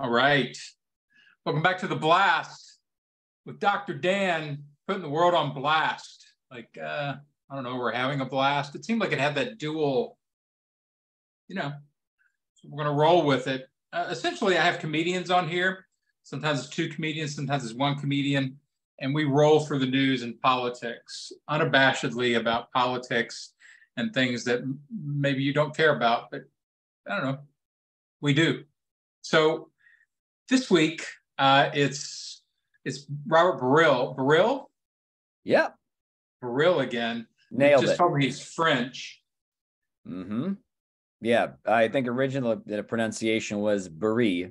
All right. Welcome back to the blast with Dr. Dan putting the world on blast. Like, uh, I don't know, we're having a blast. It seemed like it had that dual, you know, so we're going to roll with it. Uh, essentially, I have comedians on here. Sometimes it's two comedians, sometimes it's one comedian, and we roll for the news and politics unabashedly about politics and things that maybe you don't care about, but I don't know, we do. So this week, uh, it's it's Robert Baril. Baril? Yeah. Baril again. Nailed just it. told me he's French. Mm-hmm. Yeah, I think original the pronunciation was Brie,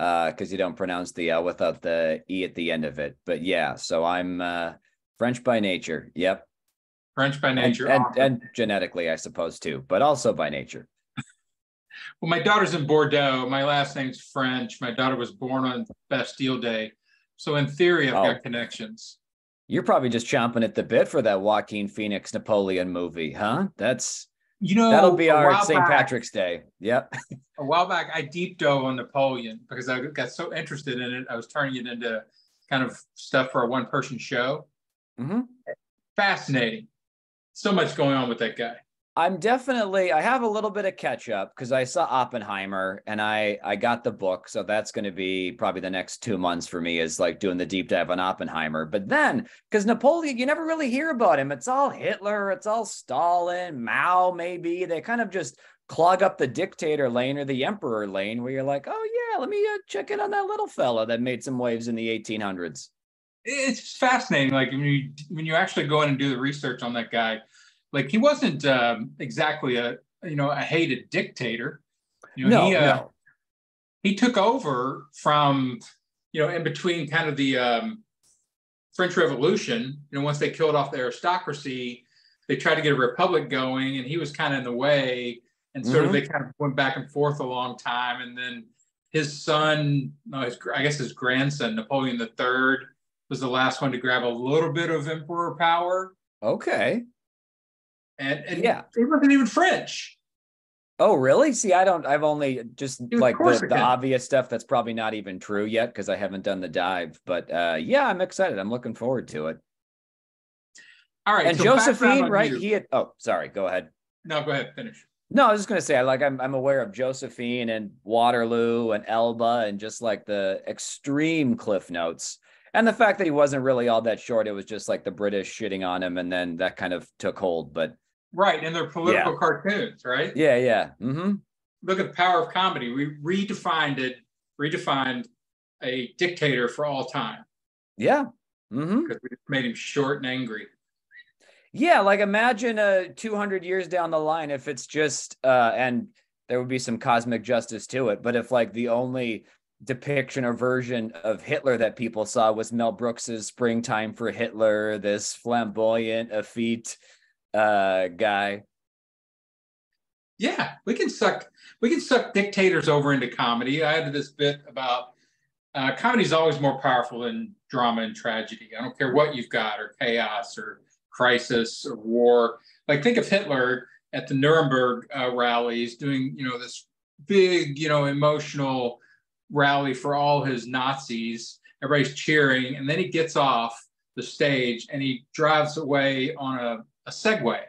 uh, because you don't pronounce the L without the E at the end of it. But yeah, so I'm uh French by nature. Yep. French by nature. and, Awesome. and genetically, I suppose too, but also by nature. Well, my daughter's in Bordeaux. My last name's French. My daughter was born on Bastille Day. So in theory, I've Oh. got connections. You're probably just chomping at the bit for that Joaquin Phoenix Napoleon movie, huh? That's You know, that'll be our St. Patrick's Day. Yep. a while back, I deep dove on Napoleon because I got so interested in it. I was turning it into kind of stuff for a one person show. hmm Fascinating. So much going on with that guy. I'm definitely I have a little bit of catch up because I saw Oppenheimer and I I got the book, so that's going to be probably the next two months for me is like doing the deep dive on Oppenheimer. But then because Napoleon, you never really hear about him. It's all Hitler, it's all Stalin, Mao, maybe they kind of just clog up the dictator lane or the emperor lane where you're like, oh yeah, let me uh, check in on that little fella that made some waves in the 1800s. It's fascinating. Like when you when you actually go in and do the research on that guy, like he wasn't um, exactly a you know a hated dictator. You know, no, he, uh, no. he took over from you know in between kind of the um, French Revolution. You know, once they killed off the aristocracy, they tried to get a republic going, and he was kind of in the way. And sort of Mhm. they kind of went back and forth a long time, and then his son, no, his, I guess his grandson, Napoleon III, was the last one to grab a little bit of emperor power. Okay. And, and Yeah. he wasn't even French. Oh, really? See, I don't, I've only just was like the, the obvious stuff that's probably not even true yet because I haven't done the dive. But uh, yeah, I'm excited. I'm looking forward to it. All right. and so Josephine, right? you. He had, oh, sorry, go ahead. No, go ahead. Finish. No, I was just gonna say, I like, I'm, I'm aware of Josephine and Waterloo and Elba and just like the extreme cliff notes. And the fact that he wasn't really all that short, it was just like the British shitting on him, and then that kind of took hold. But Right. And they're political cartoons, right? yeah, yeah, mm-hmm. Look at the power of comedy. We redefined it, redefined a dictator for all time yeah, mm-hmm. because we just made him short and angry. Yeah, like imagine uh 200 years down the line if it's just uh and there would be some cosmic justice to it, but if like the only depiction or version of Hitler that people saw was Mel Brooks's Springtime for Hitler, this flamboyant, effete uh guy. Yeah, we can suck we can suck dictators over into comedy. I had this bit about uh, comedy is always more powerful than drama and tragedy. I don't care what you've got or chaos or crisis or war. Like think of Hitler at the Nuremberg uh, rallies doing you know this big you know emotional rally for all his Nazis. Everybody's cheering, and then he gets off the stage and he drives away on a, a Segway.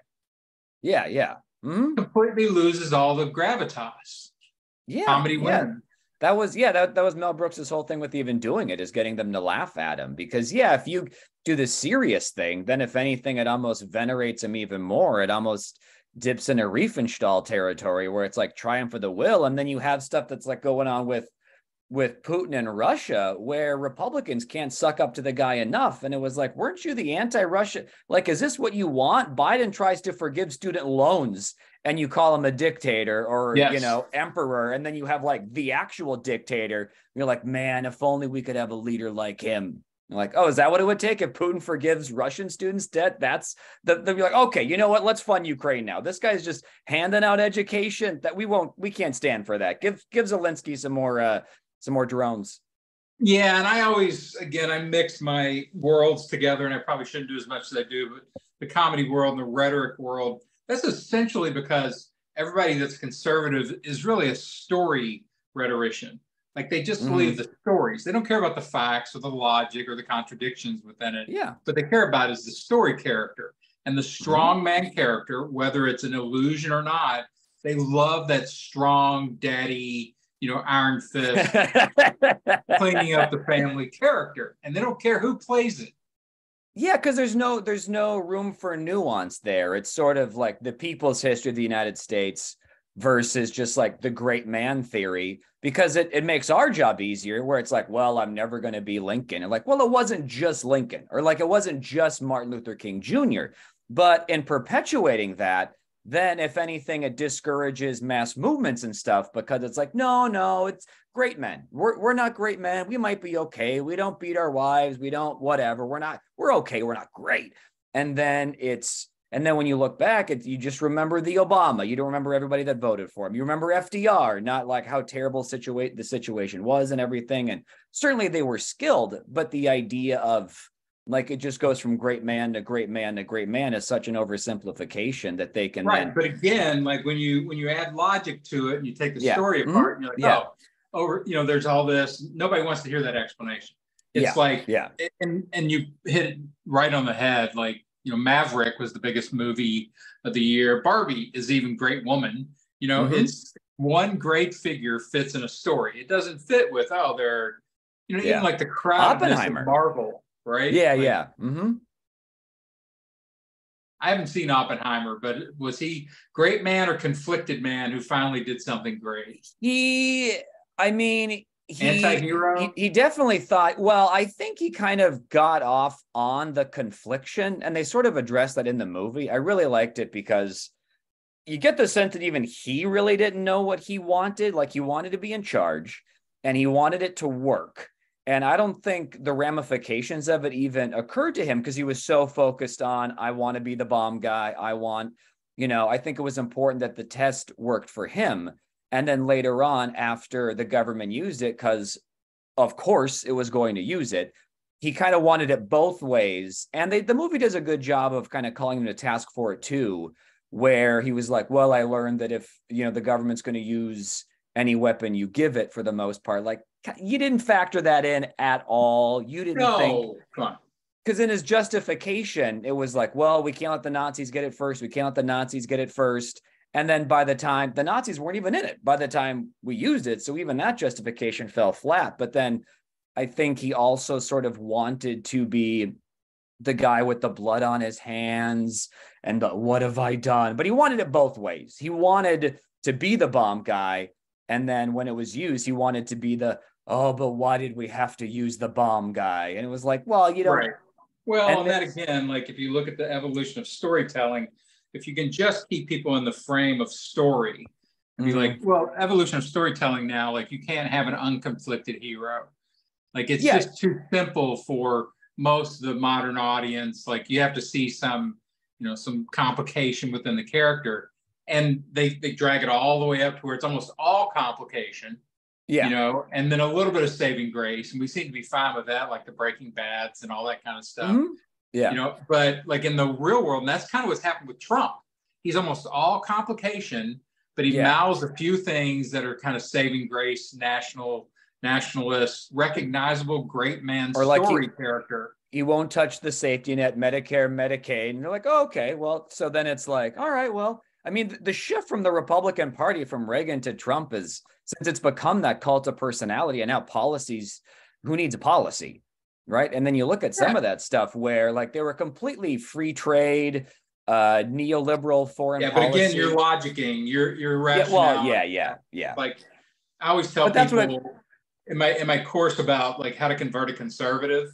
Yeah, yeah. hmm Completely loses all the gravitas. Yeah. Comedy yeah. That was yeah, that, that was Mel Brooks's whole thing with even doing it is getting them to laugh at him. Because yeah, if you do the serious thing, then if anything, it almost venerates him even more. It almost dips into Riefenstahl territory where it's like triumph of the will. And then you have stuff that's like going on with with Putin and Russia, where Republicans can't suck up to the guy enough. And it was like, weren't you the anti-Russia? Like, is this what you want? Biden tries to forgive student loans and you call him a dictator or Yes. you know, emperor, and then you have like the actual dictator. You're like, man, if only we could have a leader like him. You're like, oh, is that what it would take if Putin forgives Russian students debt? That's the they'll be like, okay, you know what? Let's fund Ukraine now. This guy's just handing out education that we won't, we can't stand for that. Give give Zelensky some more uh some more drones. Yeah, and I always, again, I mix my worlds together, and I probably shouldn't do as much as I do, but the comedy world and the rhetoric world, that's essentially because everybody that's conservative is really a story rhetorician. Like they just believe mm-hmm. the stories. They don't care about the facts or the logic or the contradictions within it. Yeah. But they care about is the story character and the mm-hmm. strong man character, whether it's an illusion or not. They love that strong daddy, you know, iron fist cleaning up the family character, and they don't care who plays it. Yeah, because there's no there's no room for nuance there. It's sort of like the people's history of the United States versus just like the great man theory, because it, it makes our job easier where it's like, well, I'm never going to be Lincoln. And like, well, it wasn't just Lincoln, or like it wasn't just Martin Luther King Jr. But in perpetuating that, then if anything, it discourages mass movements and stuff because it's like, no, no, it's great men. We're, we're not great men. We might be okay. We don't beat our wives. We don't, whatever. We're not, we're okay. We're not great. And then it's, and then when you look back, it, you just remember the Obama. You don't remember everybody that voted for him. You remember FDR, not like how terrible the situation was and everything. And certainly they were skilled, but the idea of like it just goes from great man to great man to great man is such an oversimplification that they can right. Then... But again, like when you when you add logic to it and you take the yeah. story mm-hmm. apart, and you're like, yeah. oh, over, you know, there's all this. Nobody wants to hear that explanation. It's yeah. like, yeah, and and you hit it right on the head. Like, you know, Maverick was the biggest movie of the year. Barbie is even great woman. You know, mm-hmm. it's one great figure fits in a story. It doesn't fit with oh, they're you know, yeah. even like the crowd Oppenheimer. Marvel, right? Yeah, like, yeah. Mm-hmm. I haven't seen Oppenheimer, but was he great man or conflicted man who finally did something great? He I mean, he, anti-hero he, he, definitely thought well i think he kind of got off on the confliction and they sort of addressed that in the movie i really liked it because you get the sense that even he really didn't know what he wanted like he wanted to be in charge and he wanted it to work and i don't think the ramifications of it even occurred to him because he was so focused on i want to be the bomb guy i want you know i think it was important that the test worked for him and then later on, after the government used it, because of course it was going to use it, he kind of wanted it both ways. And they, the movie does a good job of kind of calling him to task for it too, where he was like, well, I learned that if, you know, the government's going to use any weapon you give it for the most part, like you didn't factor that in at all. You didn't no. think. Come on because in his justification, it was like, well, we can't let the Nazis get it first. We can't let the Nazis get it first. And then by the time the Nazis weren't even in it by the time we used it. So even that justification fell flat. But then I think he also sort of wanted to be the guy with the blood on his hands and the what have I done? But he wanted it both ways. He wanted to be the bomb guy. And then when it was used, he wanted to be the, oh, but why did we have to use the bomb guy? And it was like, well, you know. Right. Well, and, and that again, like if you look at the evolution of storytelling, if you can just keep people in the frame of story, be mm-hmm. like, well, evolution of storytelling now, like you can't have an unconflicted hero. Like it's yeah. just too simple for most of the modern audience. Like you have to see some, you know, some complication within the character. And they they drag it all the way up to where it's almost all complication. Yeah. You know, and then a little bit of saving grace. And we seem to be fine with that, like the breaking bads and all that kind of stuff. Mm-hmm. Yeah. You know, but like in the real world, and that's kind of what's happened with Trump. He's almost all complication, but he yeah. mouths a few things that are kind of saving grace, national, nationalist, recognizable, great man or story like he, character. He won't touch the safety net, Medicare, Medicaid. And you're like, oh, okay, well, so then it's like, all right, well, I mean, the shift from the Republican Party from Reagan to Trump is since it's become that cult of personality and now policies, who needs a policy? right? And then you look at some yeah. of that stuff where like they were completely free trade, uh, neoliberal foreign. Yeah, but policy. again, you're logicking, you're you're rational. Yeah, well, yeah, yeah, yeah. Like I always tell but people in my in my course about like how to convert a conservative.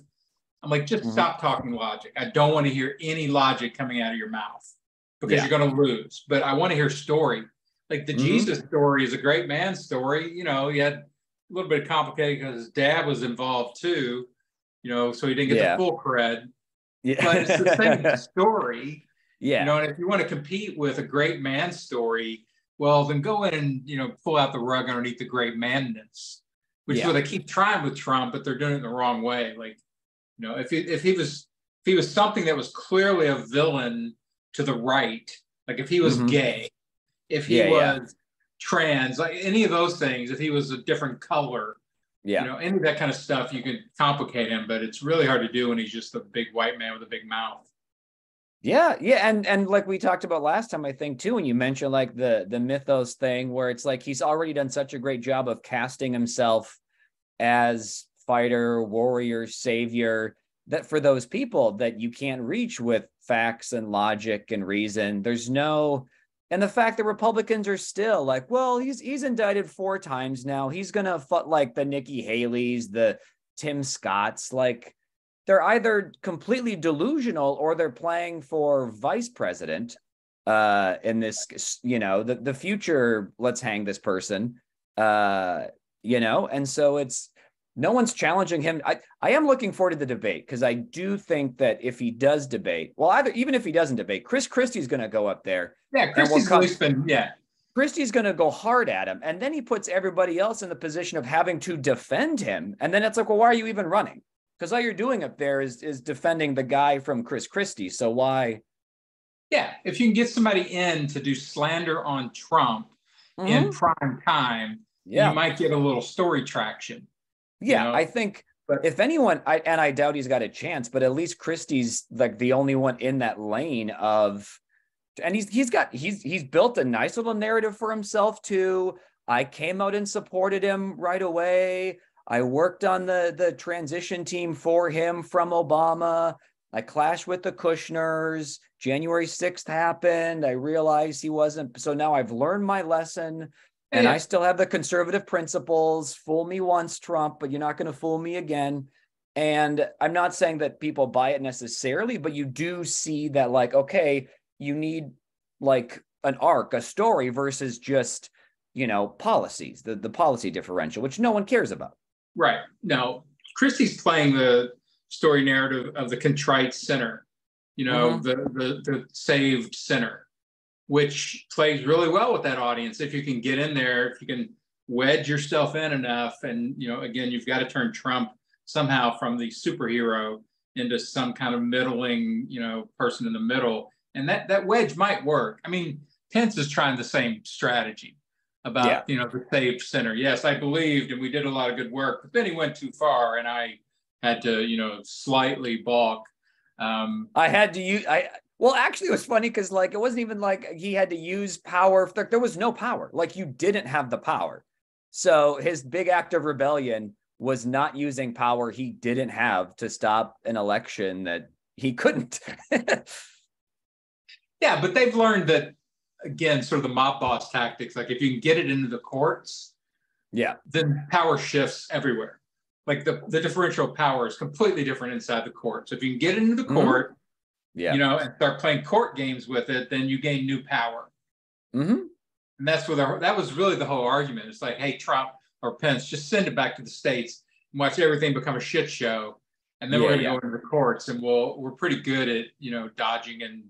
I'm like, just mm-hmm. stop talking logic. I don't want to hear any logic coming out of your mouth because yeah. you're going to lose. But I want to hear story. Like the mm-hmm. Jesus story is a great man story. You know, he had a little bit complicated because his dad was involved too you know, so he didn't get yeah. the full cred. Yeah. But it's the same story. Yeah. You know, and if you want to compete with a great man story, well, then go in and, you know, pull out the rug underneath the great manness, which yeah. is what they keep trying with Trump, but they're doing it the wrong way. Like, you know, if he, if he was, if he was something that was clearly a villain to the right, like if he was mm-hmm. gay, if he yeah, was trans, like any of those things, if he was a different color, Yeah. You know, any of that kind of stuff, you can complicate him, but it's really hard to do when he's just a big white man with a big mouth. Yeah, yeah, and and like we talked about last time, I think too, when you mentioned like the the mythos thing, where it's like he's already done such a great job of casting himself as fighter, warrior, savior, that for those people that you can't reach with facts and logic and reason, there's no and the fact that Republicans are still like, well, he's he's indicted four times now. He's gonna fight like the Nikki Haley's, the Tim Scotts, like they're either completely delusional or they're playing for vice president uh in this you know the the future let's hang this person uh you know? And so it's no one's challenging him i i am looking forward to the debate because i do think that if he does debate well either even if he doesn't debate chris christie's going to go up there yeah christie's we'll always been yeah christie's going to go hard at him and then he puts everybody else in the position of having to defend him and then it's like well why are you even running because all you're doing up there is is defending the guy from Chris Christie. So why? Yeah, if you can get somebody in to do slander on Trump mm-hmm. in prime time, yeah. you might get a little story traction. Yeah, you know? I think but if anyone, I and I doubt he's got a chance, but at least Christie's like the only one in that lane of, and he's he's got he's he's built a nice little narrative for himself too. I came out and supported him right away. I worked on the the transition team for him from Obama. I clashed with the Kushners. January 6th happened. I realized he wasn't. So now I've learned my lesson and yeah. I still have the conservative principles. Fool me once, Trump, but you're not going to fool me again. And I'm not saying that people buy it necessarily, but you do see that, like, okay, you need like an arc, a story versus just, you know, policies, the, the policy differential, which no one cares about. Right. Now, Christie's playing the story narrative of the contrite sinner, you know, mm-hmm. the, the the saved sinner, which plays really well with that audience. If you can get in there, if you can wedge yourself in enough, and you know, again, you've got to turn Trump somehow from the superhero into some kind of middling, you know, person in the middle, and that that wedge might work. I mean, Pence is trying the same strategy about yeah. you know the saved center. Yes, I believed, and we did a lot of good work. But then he went too far, and I had to you know slightly balk. Um, I had to use I. Well, actually, it was funny because like it wasn't even like he had to use power. There, there was no power. Like you didn't have the power. So his big act of rebellion was not using power he didn't have to stop an election that he couldn't. yeah, but they've learned that again, sort of the mob boss tactics. Like if you can get it into the courts, yeah, then power shifts everywhere. Like the, the differential power is completely different inside the court. So if you can get it into the mm-hmm. court, mm-hmm. Yeah, you know, and start playing court games with it, then you gain new power. Mm-hmm. And that's where the, that was really the whole argument. It's like, hey, Trump or Pence, just send it back to the states and watch everything become a shit show, and then yeah, we're going to yeah. go into the courts, and we'll we're pretty good at you know dodging and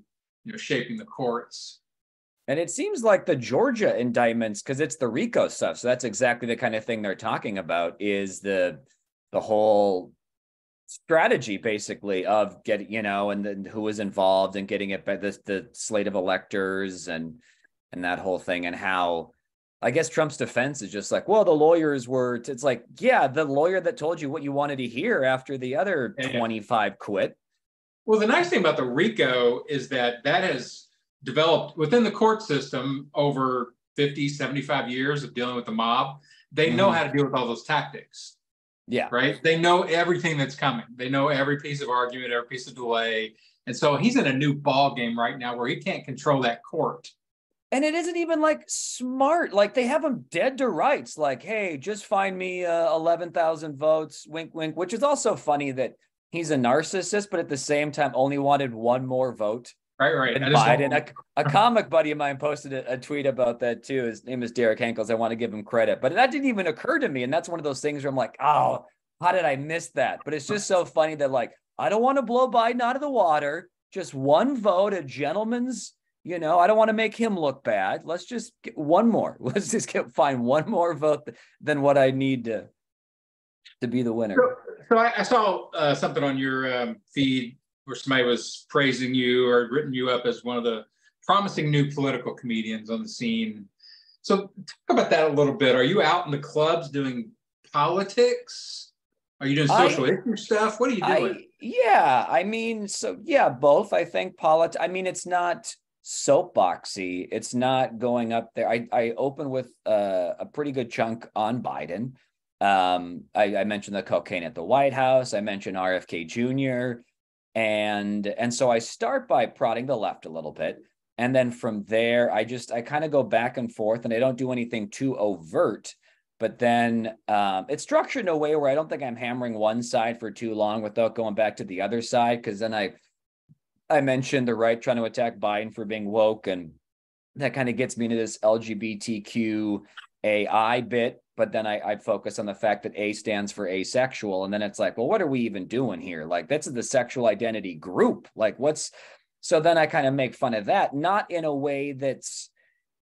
you know shaping the courts. And it seems like the Georgia indictments, because it's the RICO stuff. So that's exactly the kind of thing they're talking about is the the whole strategy basically of getting, you know, and then who was involved in getting it by the, the slate of electors and and that whole thing and how I guess Trump's defense is just like, well, the lawyers were. It's like, yeah, the lawyer that told you what you wanted to hear after the other yeah. 25 quit. Well, the nice thing about the RICO is that that has developed within the court system over 50, 75 years of dealing with the mob. They mm-hmm. know how to deal with all those tactics. Yeah. Right. They know everything that's coming. They know every piece of argument, every piece of delay. And so he's in a new ball game right now where he can't control that court. And it isn't even like smart. Like they have him dead to rights. Like, hey, just find me uh, 11,000 votes, wink, wink, which is also funny that he's a narcissist, but at the same time only wanted one more vote. Right, right. And Biden. A, a, comic buddy of mine posted a, a, tweet about that too. His name is Derek Hankels. I want to give him credit, but that didn't even occur to me. And that's one of those things where I'm like, oh, how did I miss that? But it's just so funny that like I don't want to blow Biden out of the water. Just one vote, a gentleman's. You know, I don't want to make him look bad. Let's just get one more. Let's just get find one more vote than what I need to to be the winner. So, so I, I, saw uh, something on your um, feed where somebody was praising you or written you up as one of the promising new political comedians on the scene. So talk about that a little bit. Are you out in the clubs doing politics? Are you doing social I, issue stuff? What are you doing? I, yeah, I mean, so yeah, both. I think polit. I mean, it's not soapboxy. It's not going up there. I I open with uh, a pretty good chunk on Biden. Um, I, I mentioned the cocaine at the White House. I mentioned RFK Jr. and and so I start by prodding the left a little bit, and then from there, I just I kind of go back and forth, and I don't do anything too overt but then um, it's structured in a way where I don't think I'm hammering one side for too long without going back to the other side. Because then I, I mentioned the right trying to attack Biden for being woke, and that kind of gets me into this LGBTQ AI bit. But then I, I focus on the fact that A stands for asexual, and then it's like, well, what are we even doing here? Like that's the sexual identity group. Like what's so then I kind of make fun of that, not in a way that's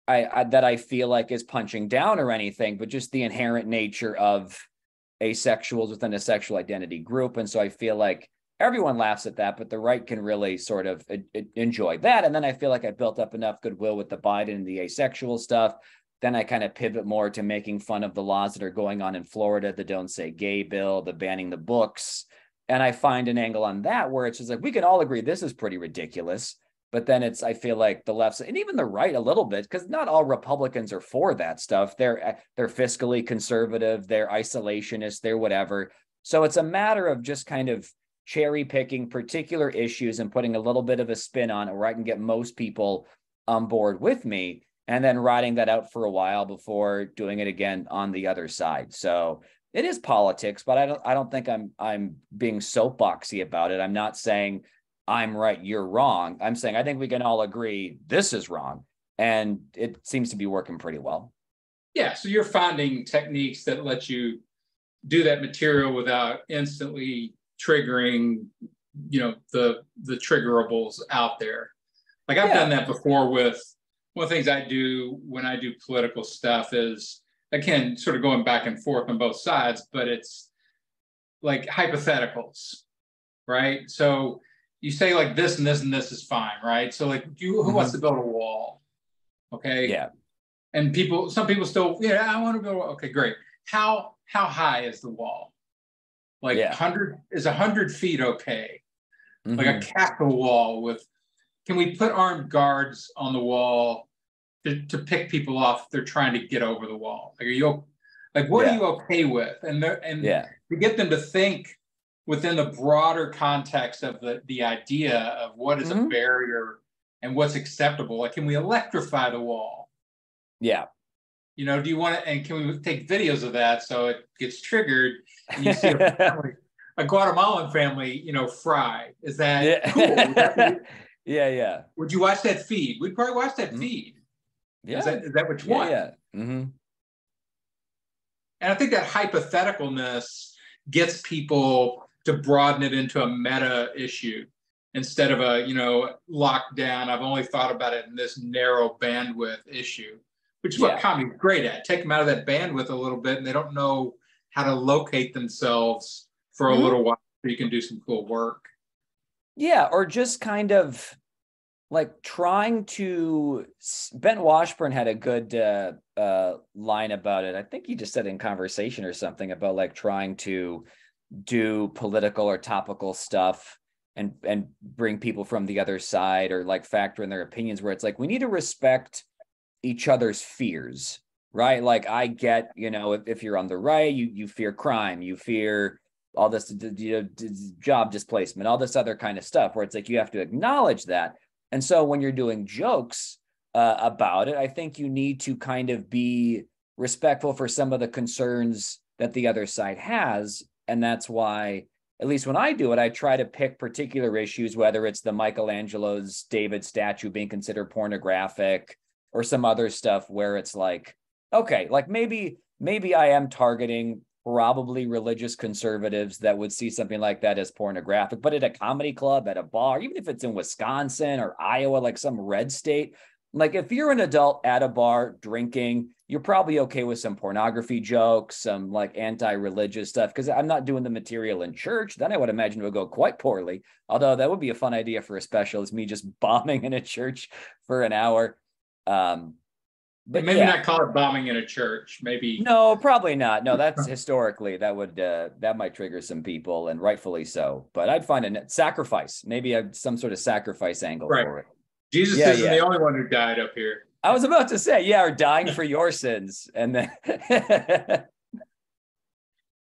I, I, that I feel like is punching down or anything, but just the inherent nature of asexuals within a sexual identity group. And so I feel like everyone laughs at that, but the right can really sort of enjoy that. And then I feel like I built up enough goodwill with the Biden and the asexual stuff. Then I kind of pivot more to making fun of the laws that are going on in Florida, the Don't Say Gay bill, the banning the books. And I find an angle on that where it's just like, we can all agree this is pretty ridiculous. But then it's i feel like the left and even the right a little bit because not all republicans are for that stuff. They're eh, they're fiscally conservative they're isolationist they're whatever. So it's a matter of just kind of cherry picking particular issues and putting a little bit of a spin on it where i can get most people on board with me and then riding that out for a while before doing it again on the other side so it is politics but i don't i don't think i'm i'm being soapboxy about it i'm not saying I'm right, you're wrong. I'm saying I think we can all agree this is wrong. And it seems to be working pretty well. Yeah. So you're finding techniques that let you do that material without instantly triggering, you know, the the triggerables out there. Like I've yeah. done that before with one of the things I do when I do political stuff is again sort of going back and forth on both sides, but it's like hypotheticals, right? So you say like this and this and this is fine, right? So like you who mm-hmm. wants to build a wall? Okay. Yeah. And people, some people still, yeah, I want to build. Okay, great. How how high is the wall? Like yeah. hundred is a hundred feet okay? Mm-hmm. Like a mm-hmm. castle wall with can we put armed guards on the wall to, to pick people off if they're trying to get over the wall? Like are you like what yeah. are you okay with? And and yeah. to get them to think within the broader context of the, the idea of what is mm-hmm. a barrier and what's acceptable. Like, can we electrify the wall? Yeah. You know, do you want to, and can we take videos of that so it gets triggered and you see a, family, a Guatemalan family, you know, fry? Is that yeah. cool? That yeah, yeah. Would you watch that feed? We'd probably watch that mm-hmm. feed. Yeah. Is that, is that what you yeah, want? Yeah. Mm-hmm. And I think that hypotheticalness gets people to broaden it into a meta issue instead of a you know lockdown. I've only thought about it in this narrow bandwidth issue, which is yeah. what comedy's great at. Take them out of that bandwidth a little bit, and they don't know how to locate themselves for a mm-hmm. little while so you can do some cool work. Yeah, or just kind of like trying to ben washburn had a good uh, uh, line about it. I think he just said in conversation or something about like trying to do political or topical stuff and and bring people from the other side or like factor in their opinions where it's like we need to respect each other's fears right? Like i get you know if, if you're on the right you you fear crime you fear all this you know, job displacement all this other kind of stuff where it's like you have to acknowledge that. And so when you're doing jokes uh, about it i think you need to kind of be respectful for some of the concerns that the other side has. And that's why, at least when I do it, I try to pick particular issues, whether it's the Michelangelo's David statue being considered pornographic or some other stuff where it's like, okay, like maybe, maybe I am targeting probably religious conservatives that would see something like that as pornographic, but at a comedy club, at a bar, even if it's in Wisconsin or Iowa, like some red state, like if you're an adult at a bar drinking, you're probably okay with some pornography jokes, some like anti-religious stuff. Because I'm not doing the material in church, then I would imagine it would go quite poorly. Although that would be a fun idea for a special, is me just bombing in a church for an hour. Um, but maybe yeah. not call it bombing in a church. Maybe no, probably not. No, that's historically that would uh, that might trigger some people, and rightfully so. But I'd find a sacrifice, maybe a, some sort of sacrifice angle right. for it. Jesus yeah, isn't yeah. the only one who died up here. I was about to say, yeah, or dying for your sins, and then.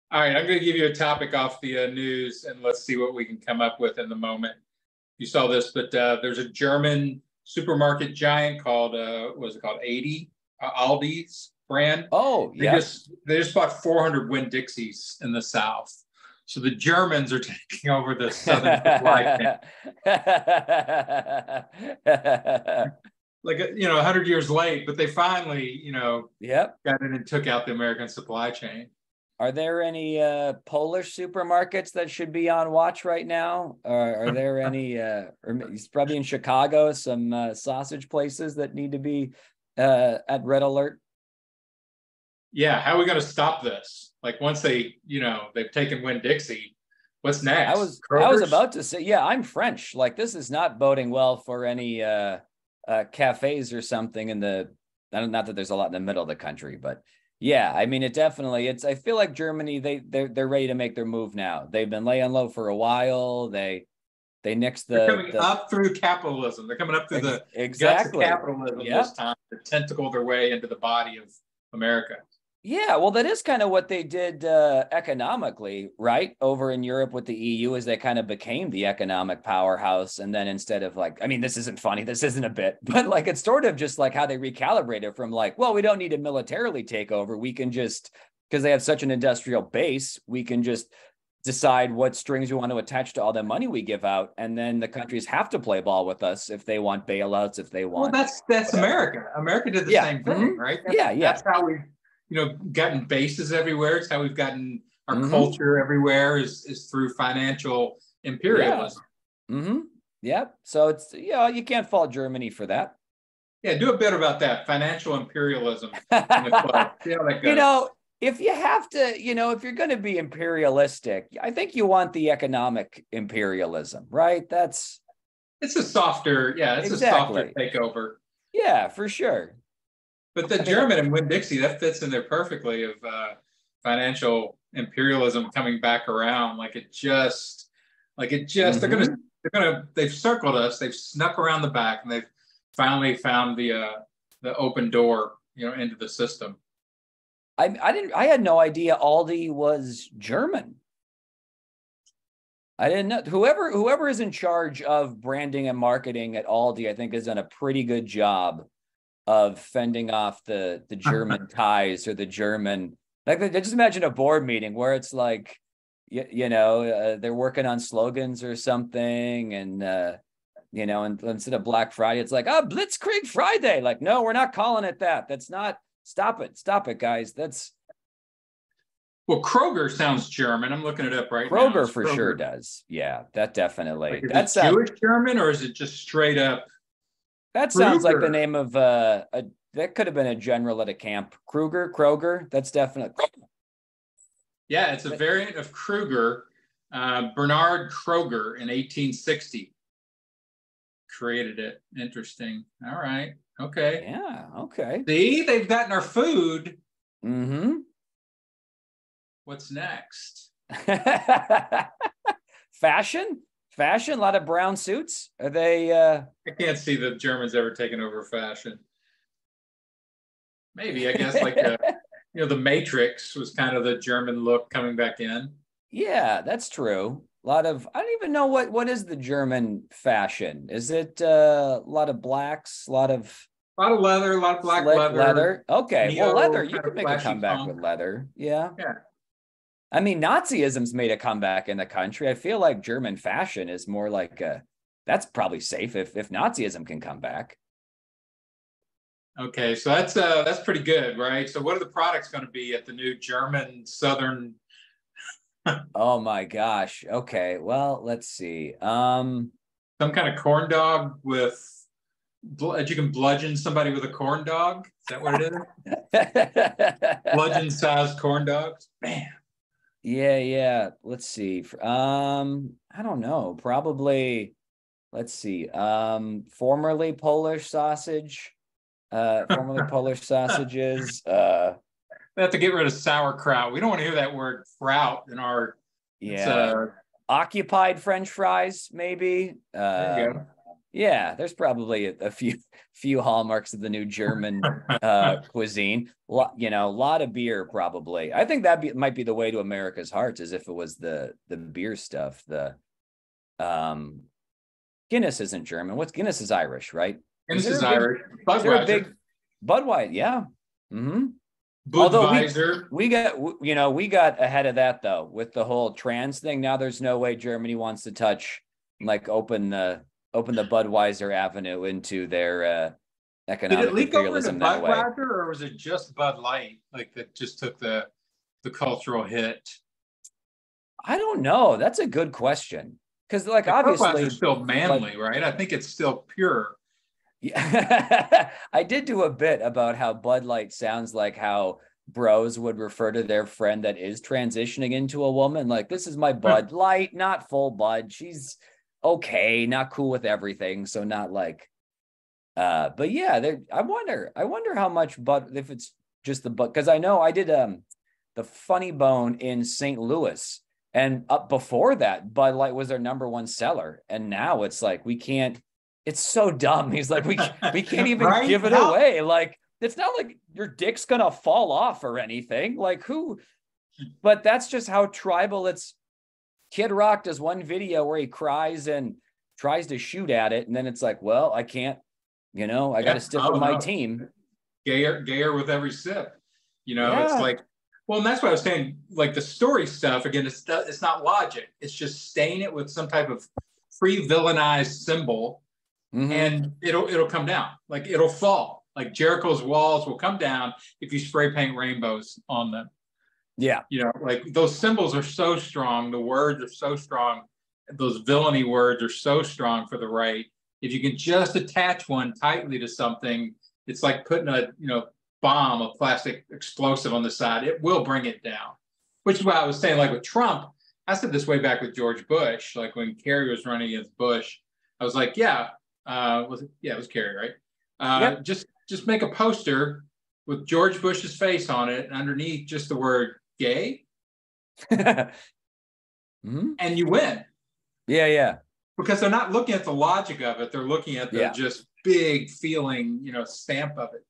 All right, I'm going to give you a topic off the uh, news, and let's see what we can come up with in the moment. You saw this, but uh, there's a German supermarket giant called uh, what was it called? 80 uh, Aldi's brand. Oh, yeah. They just they just bought 400 Winn Dixies in the South. So the Germans are taking over the southern supply chain. like you know, 100 years late, but they finally, you know, yep. got in and took out the American supply chain. Are there any uh, Polish supermarkets that should be on watch right now? Or are there any, uh, or probably in Chicago, some uh, sausage places that need to be uh, at red alert? Yeah, how are we going to stop this? Like once they, you know, they've taken Winn Dixie, what's next? I was, Kroger's? I was about to say, yeah, I'm French. Like this is not boding well for any uh, uh, cafes or something in the. Not that there's a lot in the middle of the country, but yeah, I mean it definitely. It's I feel like Germany they they're they're ready to make their move now. They've been laying low for a while. They they nixed the they're coming the, up through capitalism. They're coming up through the exactly capitalism yep. this time to tentacle their way into the body of America. Yeah, well, that is kind of what they did uh, economically, right? Over in Europe with the EU, as they kind of became the economic powerhouse. And then instead of like, I mean, this isn't funny, this isn't a bit, but like it's sort of just like how they recalibrated from like, well, we don't need to militarily take over. We can just, because they have such an industrial base, we can just decide what strings we want to attach to all the money we give out and then the countries have to play ball with us if they want bailouts if they want well that's that's whatever. america america did the yeah. same thing mm-hmm. right that's, yeah yeah that's how we you know gotten bases everywhere. It's how we've gotten our mm-hmm. culture everywhere is is through financial imperialism. Yeah. Mm-hmm. Yep. So it's you know you can't fault Germany for that. Yeah, do a bit about that financial imperialism. you know, if you have to, you know, if you're going to be imperialistic, I think you want the economic imperialism, right? That's it's a softer, yeah, it's exactly. a softer takeover. Yeah, for sure. But the German and Winn Dixie, that fits in there perfectly of uh, financial imperialism coming back around. Like it just, like it just, mm-hmm. they're gonna, they're gonna, they've circled us, they've snuck around the back, and they've finally found the uh, the open door, you know, into the system. I I didn't, I had no idea Aldi was German. I didn't know whoever whoever is in charge of branding and marketing at Aldi, I think, has done a pretty good job of fending off the the German ties or the German like just imagine a board meeting where it's like you, you know uh, they're working on slogans or something and uh, you know and instead of Black Friday it's like oh Blitzkrieg Friday like no we're not calling it that that's not stop it stop it guys that's well, Kroger sounds German. I'm looking it up right Kroger now. Kroger for sure does. Yeah, that definitely. Like, that's Jewish German, or is it just straight up that sounds Kruger. like the name of uh, a that could have been a general at a camp. Kruger, Kroger. That's definitely. Yeah, it's a variant of Kruger. Uh, Bernard Kroger in 1860 created it. Interesting. All right. Okay. Yeah. Okay. See, they've gotten our food. Mm-hmm. What's next? Fashion? Fashion? A lot of brown suits? Are they? Uh... I can't see the Germans ever taking over fashion. Maybe I guess like uh, you know the Matrix was kind of the German look coming back in. Yeah, that's true. A lot of I don't even know what what is the German fashion. Is it uh, a lot of blacks? A lot of a lot of leather, a lot of black leather. Leather. Okay, well, leather. You could make a comeback funk. with leather. Yeah. Yeah. I mean, Nazism's made a comeback in the country. I feel like German fashion is more like a, that's probably safe if if Nazism can come back. Okay, so that's uh that's pretty good, right? So what are the products going to be at the new German Southern? oh my gosh. Okay, well, let's see. Um, some kind of corn dog with you can bludgeon somebody with a corn dog. Is that what it is? bludgeon sized corn dogs. Man. Yeah, yeah. Let's see. Um, I don't know. Probably. Let's see. Um, formerly Polish sausage. uh, formerly Polish sausages. Uh, they have to get rid of sauerkraut. We don't want to hear that word kraut in our. Yeah. Uh, Occupied French fries, maybe. Uh, yeah, there's probably a, a, few few hallmarks of the new German uh, cuisine. you know, a lot of beer, probably. I think that be, might be the way to America's hearts, as if it was the the beer stuff. The um, Guinness isn't German. What's Guinness is Irish, right? Guinness is, is Irish. Budweiser. Big, Budweiser, yeah. Mm-hmm. Although we, we got, you know, we got ahead of that though with the whole trans thing. Now there's no way Germany wants to touch, like, open the open the Budweiser avenue into their uh, economic Did it leak imperialism over to Budweiser, or was it just Bud Light, like that just took the the cultural hit? I don't know. That's a good question because, like, obviously, it's still manly, like, right? I think it's still pure. Yeah, I did do a bit about how Bud Light sounds like how bros would refer to their friend that is transitioning into a woman. Like, this is my Bud Light, not full Bud. She's okay, not cool with everything. So not like uh, but yeah, there I wonder, I wonder how much but if it's just the but because I know I did um the funny bone in St. Louis. And up before that, Bud Light was their number one seller. And now it's like we can't, it's so dumb. He's like, we we can't even right? give it away. Like, it's not like your dick's gonna fall off or anything. Like who but that's just how tribal it's Kid Rock does one video where he cries and tries to shoot at it, and then it's like, well, I can't, you know, I yeah, got to stick with my know. team. Gayer, gayer with every sip. You know, yeah. it's like, well, and that's what I was saying. Like the story stuff again, it's it's not logic. It's just staying it with some type of pre-villainized symbol, mm-hmm. and it'll it'll come down. Like it'll fall. Like Jericho's walls will come down if you spray paint rainbows on them. Yeah. You know, like those symbols are so strong, the words are so strong, those villainy words are so strong for the right. If you can just attach one tightly to something, it's like putting a, you know, bomb, a plastic explosive on the side. It will bring it down. Which is why I was saying, like with Trump, I said this way back with George Bush, like when Kerry was running against Bush, I was like, yeah, uh, was it? Yeah, it was Kerry, right? Uh, yep. Just just make a poster with George Bush's face on it, and underneath just the word gay mm-hmm. and you win. Yeah, yeah. Because they're not looking at the logic of it, they're looking at the yeah. just big feeling, you know, stamp of it.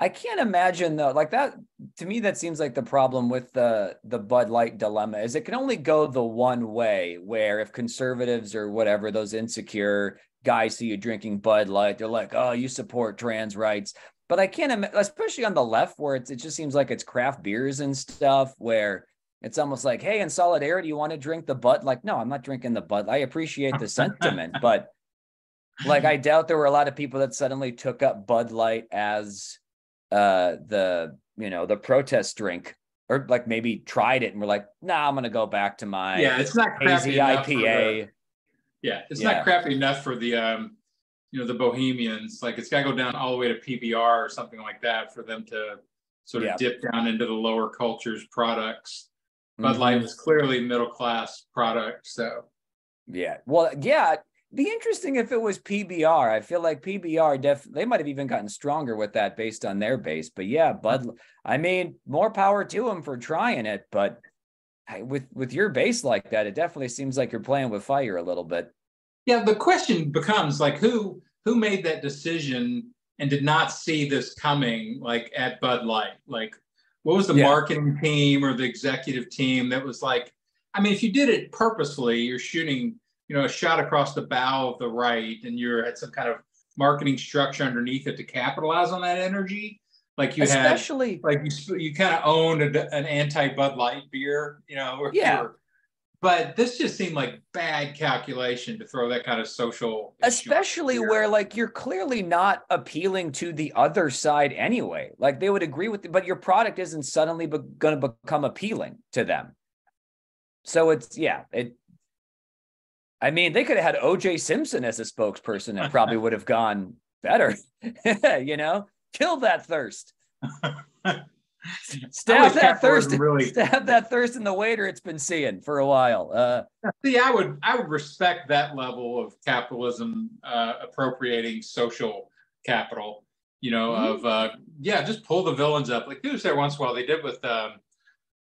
I can't imagine though, like that to me, that seems like the problem with the the Bud Light dilemma is it can only go the one way where if conservatives or whatever, those insecure guys see you drinking Bud Light, they're like, oh, you support trans rights. But I can't, imagine, especially on the left, where it's, it just seems like it's craft beers and stuff, where it's almost like, hey, in solidarity, you want to drink the Bud? Like, no, I'm not drinking the Bud. I appreciate the sentiment, but like, I doubt there were a lot of people that suddenly took up Bud Light as uh, the, you know, the protest drink or like maybe tried it and were like, nah, I'm going to go back to my yeah, it's not hazy IPA. The, yeah, it's yeah. not crappy enough for the um, you know the bohemians like it's got to go down all the way to pbr or something like that for them to sort of yeah. dip down into the lower cultures products. Bud mm-hmm. light was clearly middle class product so. Yeah. Well yeah be interesting if it was pbr i feel like pbr def they might have even gotten stronger with that based on their base but yeah bud i mean more power to them for trying it but with with your base like that it definitely seems like you're playing with fire a little bit yeah, the question becomes like who who made that decision and did not see this coming like at Bud Light? Like what was the yeah. marketing team or the executive team that was like I mean if you did it purposely, you're shooting, you know, a shot across the bow of the right and you're at some kind of marketing structure underneath it to capitalize on that energy. Like you especially had, like you you kind of owned a, an anti Bud Light beer, you know, or, yeah. But this just seemed like bad calculation to throw that kind of social especially where like you're clearly not appealing to the other side anyway. Like they would agree with it but your product isn't suddenly be- going to become appealing to them. So it's yeah it i mean they could have had oj simpson as a spokesperson and probably would have gone better you know? Kill that thirst Stab that thirst. Really... Stab that thirst in the waiter. It's been seeing for a while. Uh, See, I would I would respect that level of capitalism uh, appropriating social capital. you know, mm-hmm. of uh, yeah, just pull the villains up. Like do this there once in a while. They did with um,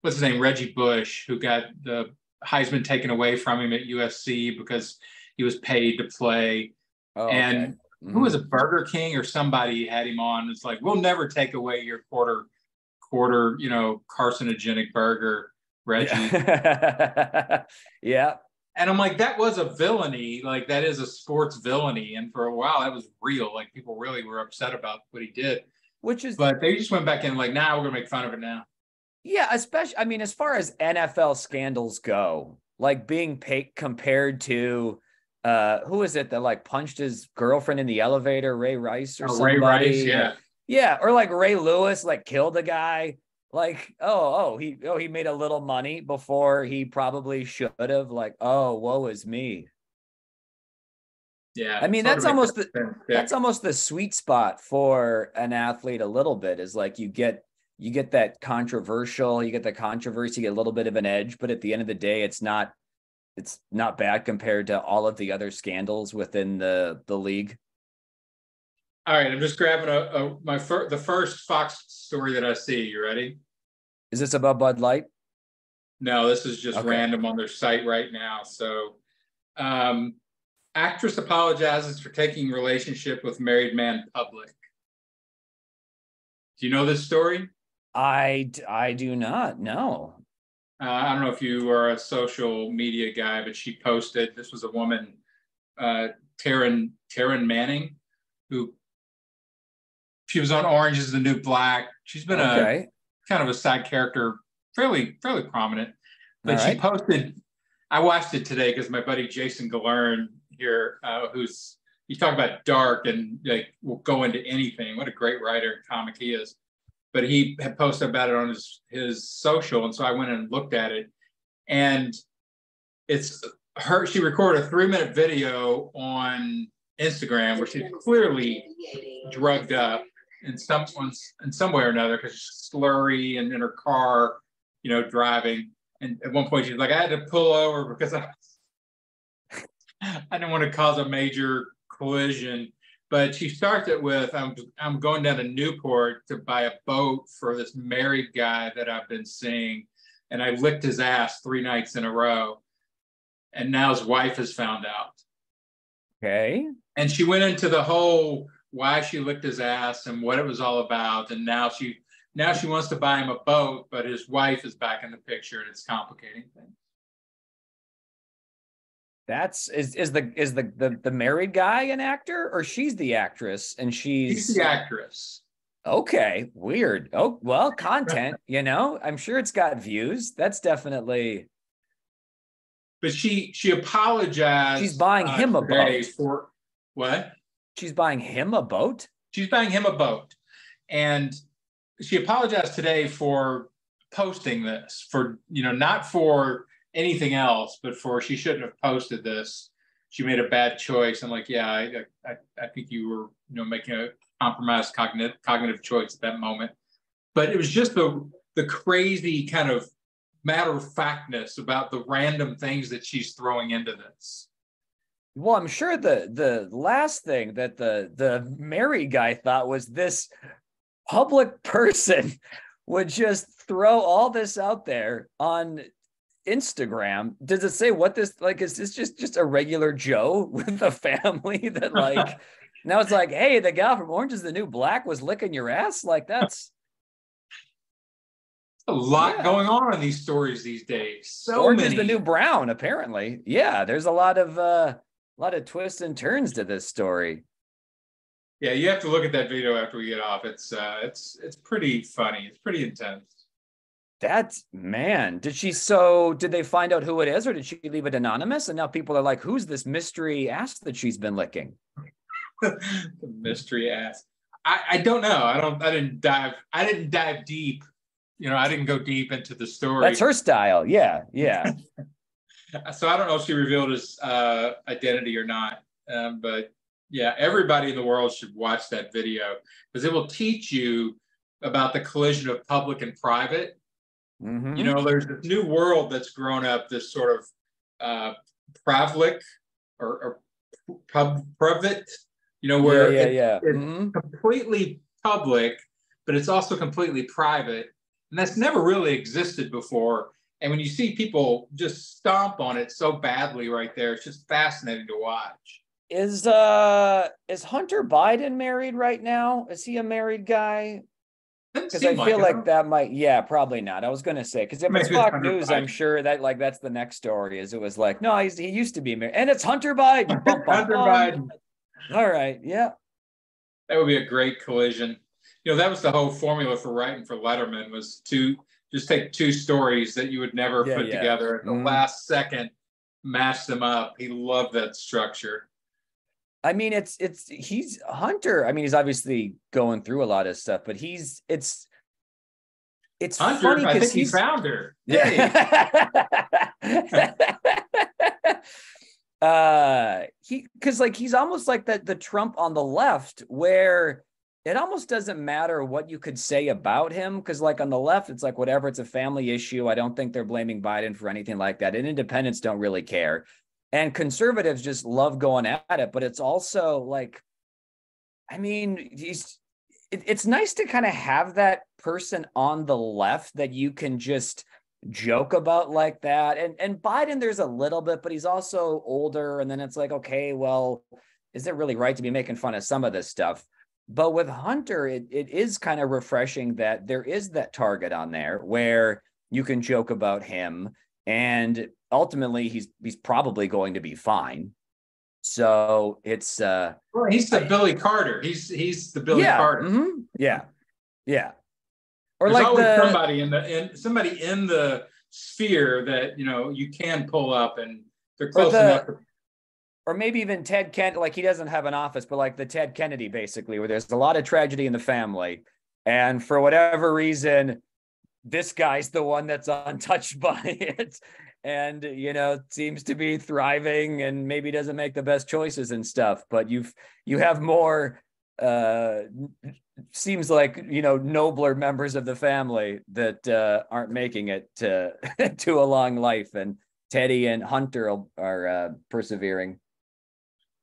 what's his name, Reggie Bush, who got the Heisman taken away from him at USC because he was paid to play. Oh, and okay. mm-hmm. who was a Burger King or somebody had him on? It's like we'll never take away your quarter quarter, you know, carcinogenic burger, Reggie. Yeah. yeah. And I'm like, that was a villainy. Like that is a sports villainy. And for a while that was real. Like people really were upset about what he did. Which is but they just went back in like, now nah, we're gonna make fun of it now. Yeah, especially I mean, as far as NFL scandals go, like being paid compared to uh who is it that like punched his girlfriend in the elevator, Ray Rice or oh, somebody? Ray Rice, yeah. Yeah, or like Ray Lewis like killed a guy. Like, oh, oh, he oh he made a little money before he probably should have. Like, oh, woe is me. Yeah. I mean, that's almost the that's almost the sweet spot for an athlete a little bit is like you get you get that controversial, you get the controversy, you get a little bit of an edge, but at the end of the day, it's not it's not bad compared to all of the other scandals within the the league. All right, I'm just grabbing a, a my fir- the first Fox story that I see. You ready? Is this about Bud Light? No, this is just okay. random on their site right now. So, um, actress apologizes for taking relationship with married man public. Do you know this story? I I do not know. Uh, I don't know if you are a social media guy, but she posted this was a woman, uh, Taryn Taryn Manning, who she was on Orange is the New Black. She's been okay. a kind of a side character, fairly fairly prominent. But she posted. I watched it today because my buddy Jason Galern here, uh, who's you talk about dark and like will go into anything. What a great writer and comic he is. But he had posted about it on his his social, and so I went and looked at it, and it's her. She recorded a three minute video on Instagram where she's clearly drugged up in some in some way or another because she's slurry and in her car, you know, driving. And at one point she's like, I had to pull over because I I didn't want to cause a major collision. But she starts it with, I'm I'm going down to Newport to buy a boat for this married guy that I've been seeing. And I licked his ass three nights in a row. And now his wife has found out. Okay. And she went into the whole why she licked his ass and what it was all about. And now she now she wants to buy him a boat, but his wife is back in the picture and it's complicating things. That's is is the is the the, the married guy an actor or she's the actress and she's she's the actress. Okay, weird. Oh well, content, you know. I'm sure it's got views. That's definitely. But she she apologized. She's buying uh, him a boat for what? She's buying him a boat? She's buying him a boat. And she apologized today for posting this, for, you know, not for anything else, but for she shouldn't have posted this. She made a bad choice. I'm like, yeah, I, I, I think you were, you know, making a compromised cognitive cognitive choice at that moment. But it was just the the crazy kind of matter of factness about the random things that she's throwing into this. Well, I'm sure the the last thing that the the Mary guy thought was this public person would just throw all this out there on Instagram. Does it say what this like? Is this just just a regular Joe with a family that like now it's like, hey, the gal from Orange is the New Black was licking your ass? Like that's a lot yeah. going on in these stories these days. So Orange many. is the New Brown, apparently. Yeah, there's a lot of uh a lot of twists and turns to this story. Yeah, you have to look at that video after we get off. It's uh it's it's pretty funny. It's pretty intense. That's man. Did she so did they find out who it is or did she leave it anonymous? And now people are like, who's this mystery ass that she's been licking? the mystery ass. I, I don't know. I don't I didn't dive I didn't dive deep. You know, I didn't go deep into the story. That's her style. Yeah. Yeah. so I don't know if she revealed his uh, identity or not, um, but yeah, everybody in the world should watch that video because it will teach you about the collision of public and private. Mm-hmm. You know, there's this new world that's grown up, this sort of uh, pravlik or, or pub private, you know, where yeah, yeah, yeah. It, mm-hmm. completely public, but it's also completely private. And that's never really existed before. And when you see people just stomp on it so badly right there, it's just fascinating to watch. Is uh is Hunter Biden married right now? Is he a married guy? Because I feel like, like that might, yeah, probably not. I was gonna say because if it's Fox News, Biden. I'm sure that like that's the next story. Is it was like no, he's, he used to be married, and it's Hunter Biden. Hunter Biden. All right, yeah, that would be a great collision. You know, that was the whole formula for writing for Letterman was to just take two stories that you would never yeah, put yeah. together at the mm. last second, mash them up. He loved that structure. I mean, it's it's he's Hunter. I mean, he's obviously going through a lot of stuff, but he's it's it's Hunter, funny because he's he found her. Yeah. uh he because like he's almost like that the Trump on the left where it almost doesn't matter what you could say about him because like on the left it's like whatever it's a family issue i don't think they're blaming biden for anything like that and independents don't really care and conservatives just love going at it but it's also like i mean he's it, it's nice to kind of have that person on the left that you can just joke about like that and and biden there's a little bit but he's also older and then it's like okay well is it really right to be making fun of some of this stuff but with hunter it, it is kind of refreshing that there is that target on there where you can joke about him and ultimately he's he's probably going to be fine. So it's uh well, he's the I, Billy Carter. He's he's the Billy yeah, Carter. Mm-hmm, yeah. Yeah. Or There's like always the, somebody in the in somebody in the sphere that you know you can pull up and they're close the, enough to or maybe even Ted Kent, like he doesn't have an office, but like the Ted Kennedy, basically, where there's a lot of tragedy in the family. And for whatever reason, this guy's the one that's untouched by it. And you know seems to be thriving and maybe doesn't make the best choices and stuff. But you've you have more uh seems like you know nobler members of the family that uh aren't making it to to a long life. And teddy and hunter are uh, persevering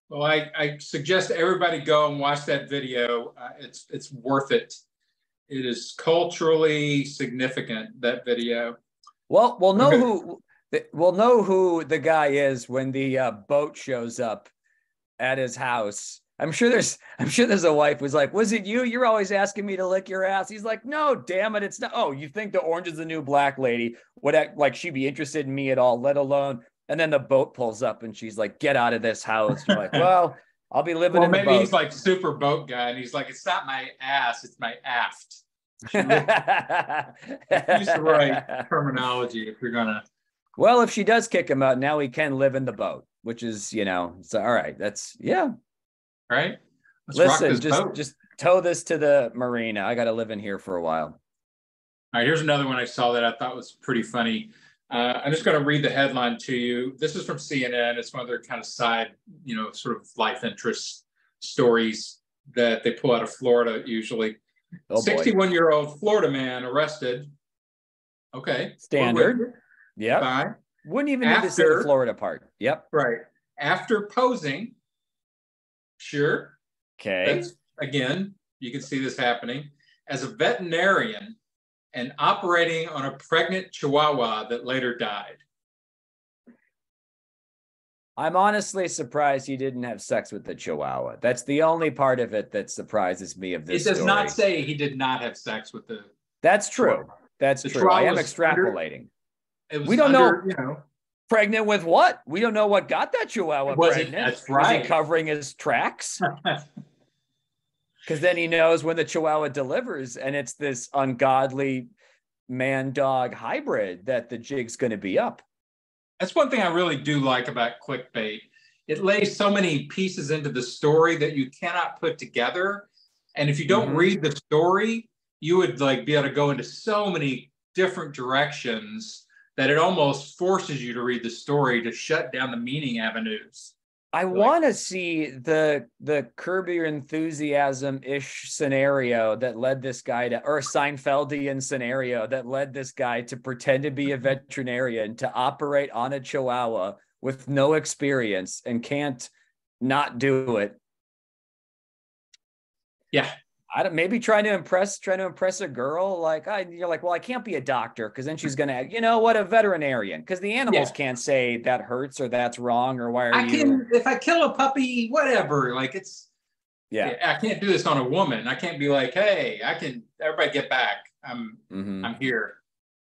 well i i suggest everybody go and watch that video uh, it's it's worth it it is culturally significant that video well we'll know who we'll know who the guy is when the uh, boat shows up at his house. I'm sure there's I'm sure there's a wife who's like, "Was it you? You're always asking me to lick your ass." He's like, "No, damn it, it's not." Oh, you think the orange is the new black lady? Would that, like she be interested in me at all? Let alone. And then the boat pulls up and she's like, "Get out of this house." You're like, "Well, I'll be living well, in maybe he's like super boat guy and he's like, "It's not my ass, it's my aft." Use the right terminology if you're gonna well, if she does kick him out, now he can live in the boat, which is, you know, so all right. That's yeah. Right. Let's Listen, just boat. just tow this to the marina. I got to live in here for a while. All right, here's another one I saw that I thought was pretty funny. Uh, I'm just going to read the headline to you. This is from CNN. It's one of their kind of side, you know, sort of life interest stories that they pull out of Florida usually. 61 year old Florida man arrested. Okay. Standard. Yeah. Fine. Wouldn't even After, need to say the Florida part. Yep. Right. After posing, sure. Okay. That's, again, you can see this happening as a veterinarian and operating on a pregnant chihuahua that later died. I'm honestly surprised he didn't have sex with the chihuahua. That's the only part of it that surprises me of this. It does story. not say he did not have sex with the. That's true. Chihuahua. That's the true. I am extrapolating we don't under, know, you know, pregnant with what? We don't know what got that chihuahua was pregnant. That's right. Was he covering his tracks? Because then he knows when the chihuahua delivers and it's this ungodly man dog hybrid that the jig's going to be up. That's one thing I really do like about clickbait. It lays so many pieces into the story that you cannot put together. And if you don't mm-hmm. read the story, you would like be able to go into so many different directions that it almost forces you to read the story to shut down the meaning avenues. I want to see the the Curb Your Enthusiasm ish scenario that led this guy to, or Seinfeldian scenario that led this guy to pretend to be a mm-hmm. veterinarian to operate on a Chihuahua with no experience and can't not do it. Yeah, I don't maybe trying to impress trying to impress a girl like I you're like well I can't be a doctor because then she's gonna you know what a veterinarian because the animals yeah. can't say that hurts or that's wrong or why are I you can if I kill a puppy whatever like it's yeah I can't do this on a woman I can't be like hey I can everybody get back I'm mm-hmm. I'm here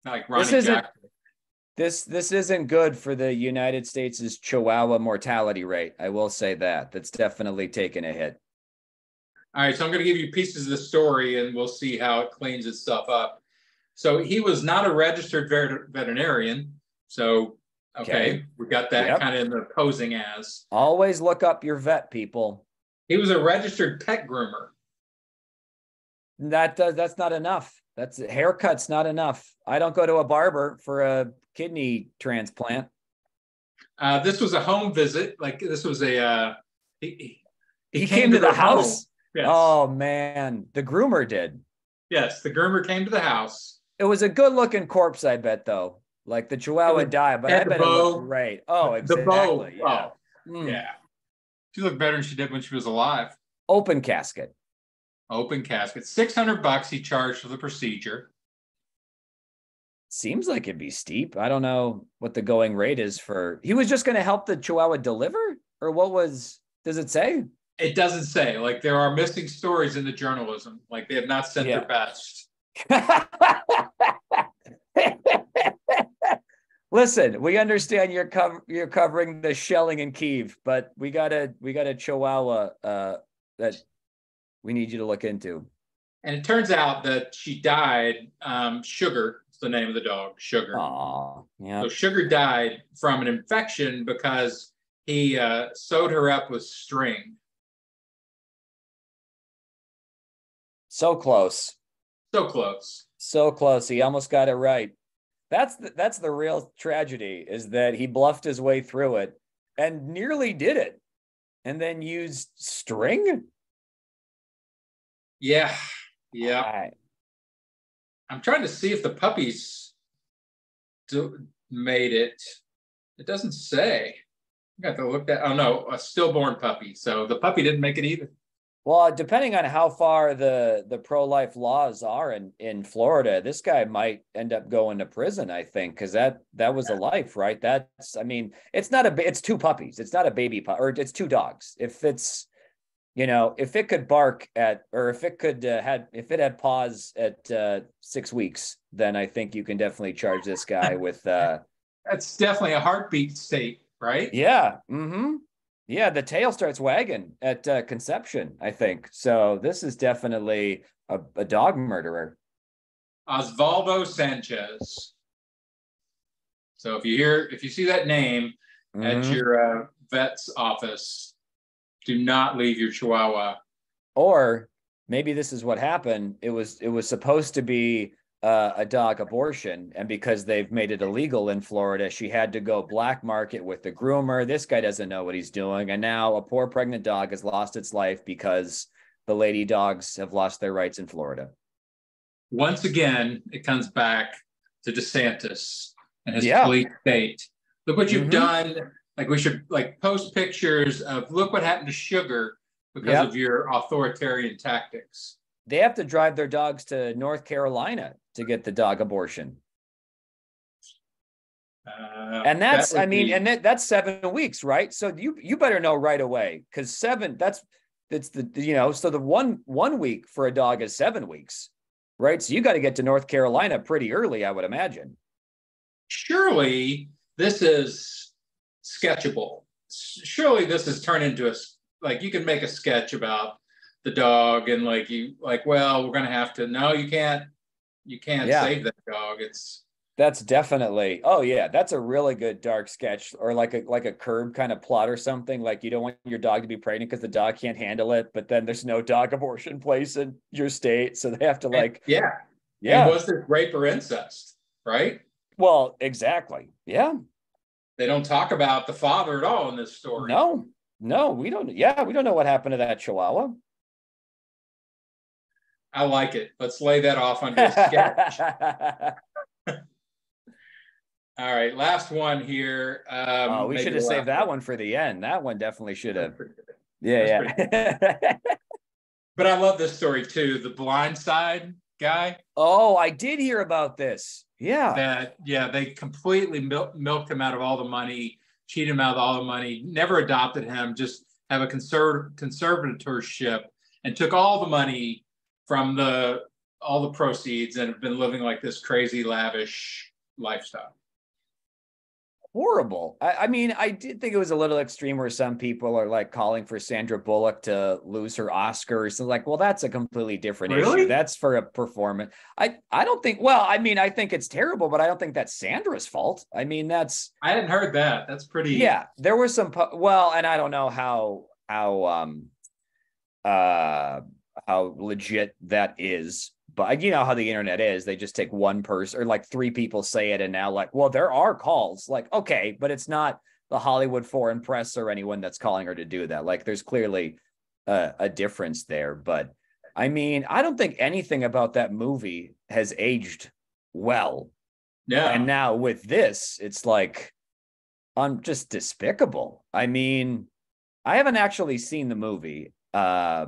like Ronnie this isn't this this isn't good for the United States' Chihuahua mortality rate I will say that that's definitely taken a hit. All right, so I'm going to give you pieces of the story and we'll see how it cleans itself up. So he was not a registered vet- veterinarian. So, okay, okay. we got that yep. kind of in the posing as. Always look up your vet, people. He was a registered pet groomer. That does, that's not enough. That's haircut's not enough. I don't go to a barber for a kidney transplant. Uh, this was a home visit. Like this was a, uh, he, he, he came, came, to, the house. Home Yes. Oh man, the groomer did. Yes, the groomer came to the house. It was a good looking corpse, I bet, though. Like the Chihuahua died, but I bet bow, it looked great. Oh, exactly. The bow. Yeah. Oh, mm. yeah. She looked better than she did when she was alive. Open casket. Open casket. Six hundred bucks he charged for the procedure. Seems like it'd be steep. I don't know what the going rate is for. He was just going to help the Chihuahua deliver, or what was? Does it say? It doesn't say. Like there are missing stories in the journalism. Like they have not sent yeah. their best. Listen, we understand you're cover you're covering the shelling in Kiev, but we got a we got a Chihuahua uh, that we need you to look into. And it turns out that she died. Um, Sugar is the name of the dog. Sugar. Aww, yeah. So Sugar died from an infection because he uh, sewed her up with string. So close. So close. So close. He almost got it right. That's the, that's the real tragedy is that he bluffed his way through it and nearly did it and then used string. Yeah. Yeah. Right. I'm trying to see if the puppies do, made it. It doesn't say. I got to look that. Oh no, a stillborn puppy. So the puppy didn't make it either. Well, depending on how far the the pro life laws are in in Florida, this guy might end up going to prison. I think because that that was a life, right? That's I mean, it's not a it's two puppies. It's not a baby pup or it's two dogs. If it's you know, if it could bark at or if it could uh, had if it had paws at uh, six weeks, then I think you can definitely charge this guy with. uh That's definitely a heartbeat state, right? Yeah. Mm-hmm. Yeah, the tail starts wagging at uh, conception, I think. So this is definitely a, a dog murderer. Osvaldo Sanchez. So if you hear, if you see that name mm-hmm. at your uh, vet's office, do not leave your Chihuahua. Or maybe this is what happened. It was it was supposed to be uh, a dog abortion. And because they've made it illegal in Florida, she had to go black market with the groomer. This guy doesn't know what he's doing. And now a poor pregnant dog has lost its life because the lady dogs have lost their rights in Florida. Once again, it comes back to DeSantis and his yeah. police state. Look what you've mm-hmm. done. Like we should like post pictures of look what happened to sugar because yep. of your authoritarian tactics. They have to drive their dogs to North Carolina to get the dog abortion. Uh, and that's that I mean, be... and that, that's seven weeks, right? So you you better know right away because seven that's that's the you know so the one one week for a dog is seven weeks, right? So you got to get to North Carolina pretty early, I would imagine. Surely this is sketchable. Surely this is turned into a like you can make a sketch about the dog and like you like well we're gonna have to no you can't you can't yeah. save that dog. It's that's definitely oh yeah that's a really good dark sketch or like a like a curb kind of plot or something. Like you don't want your dog to be pregnant because the dog can't handle it but then there's no dog abortion place in your state. So they have to like and, yeah yeah. And was this rape or incest right? Well exactly. Yeah. They don't talk about the father at all in this story. No no we don't yeah we don't know what happened to that chihuahua I like it. Let's lay that off on his sketch. All right, last one here. Um, oh, we should have saved that one for the end. That one definitely should have. Yeah, yeah. But I love this story too. The blind side guy. Oh, I did hear about this. Yeah. That yeah, they completely mil- milked him out of all the money, cheated him out of all the money, never adopted him, just have a conserv- conservatorship, and took all the money from the all the proceeds and have been living like this crazy lavish lifestyle horrible. I, I, mean, I did think it was a little extreme where some people are like calling for Sandra Bullock to lose her Oscar. So like, well, that's a completely different really? issue. That's for a performance. I I don't think. Well, I mean, I think it's terrible, but I don't think that's Sandra's fault. I mean, that's. I hadn't heard that. That's pretty. Yeah, there was some. Well, and I don't know how how um uh how legit that is. But you know how the internet is. They just take one person or like three people say it and now like well there are calls. Like okay but it's not the hollywood foreign press or anyone that's calling her to do that. Like there's clearly a, a difference there. But i mean i don't think anything about that movie has aged well. Yeah. And now with this it's like i'm just despicable. I mean i haven't actually seen the movie. Uh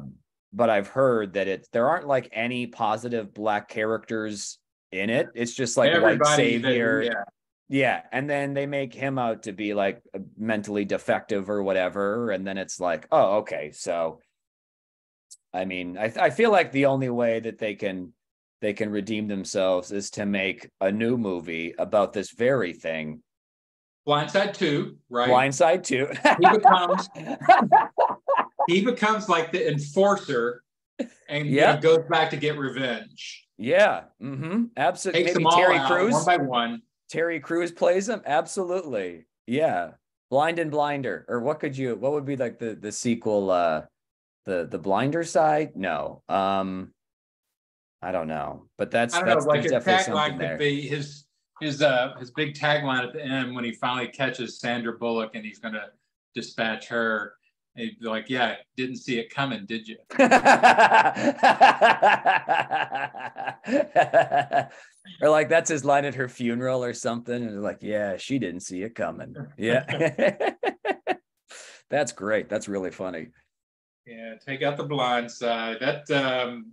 but I've heard that it there aren't like any positive black characters in it. It's just like Everybody white savior. That, yeah. Yeah, and then they make him out to be like mentally defective or whatever, and then it's like, oh, okay. So, I mean, I I feel like the only way that they can they can redeem themselves is to make a new movie about this very thing. Blindside two, right? Blindside two. he becomes he becomes like the enforcer and you know, goes back to get revenge. Yeah. Mm-hmm. Absolutely. Takes Maybe Terry Crews. One by one. Terry Crews plays him. Absolutely. Yeah. Blind and Blinder. Or what could you what would be like the the sequel uh the the blinder side? No. Um I don't know. But that's I don't that's know, like his tagline could be his his uh his big tagline at the end when he finally catches Sandra Bullock and he's gonna dispatch her He'd be like, "Yeah, didn't see it coming, did you?" or like that's his line at her funeral or something, and like, "Yeah, she didn't see it coming." Yeah, that's great. That's really funny. Yeah, take out the blind side. That um,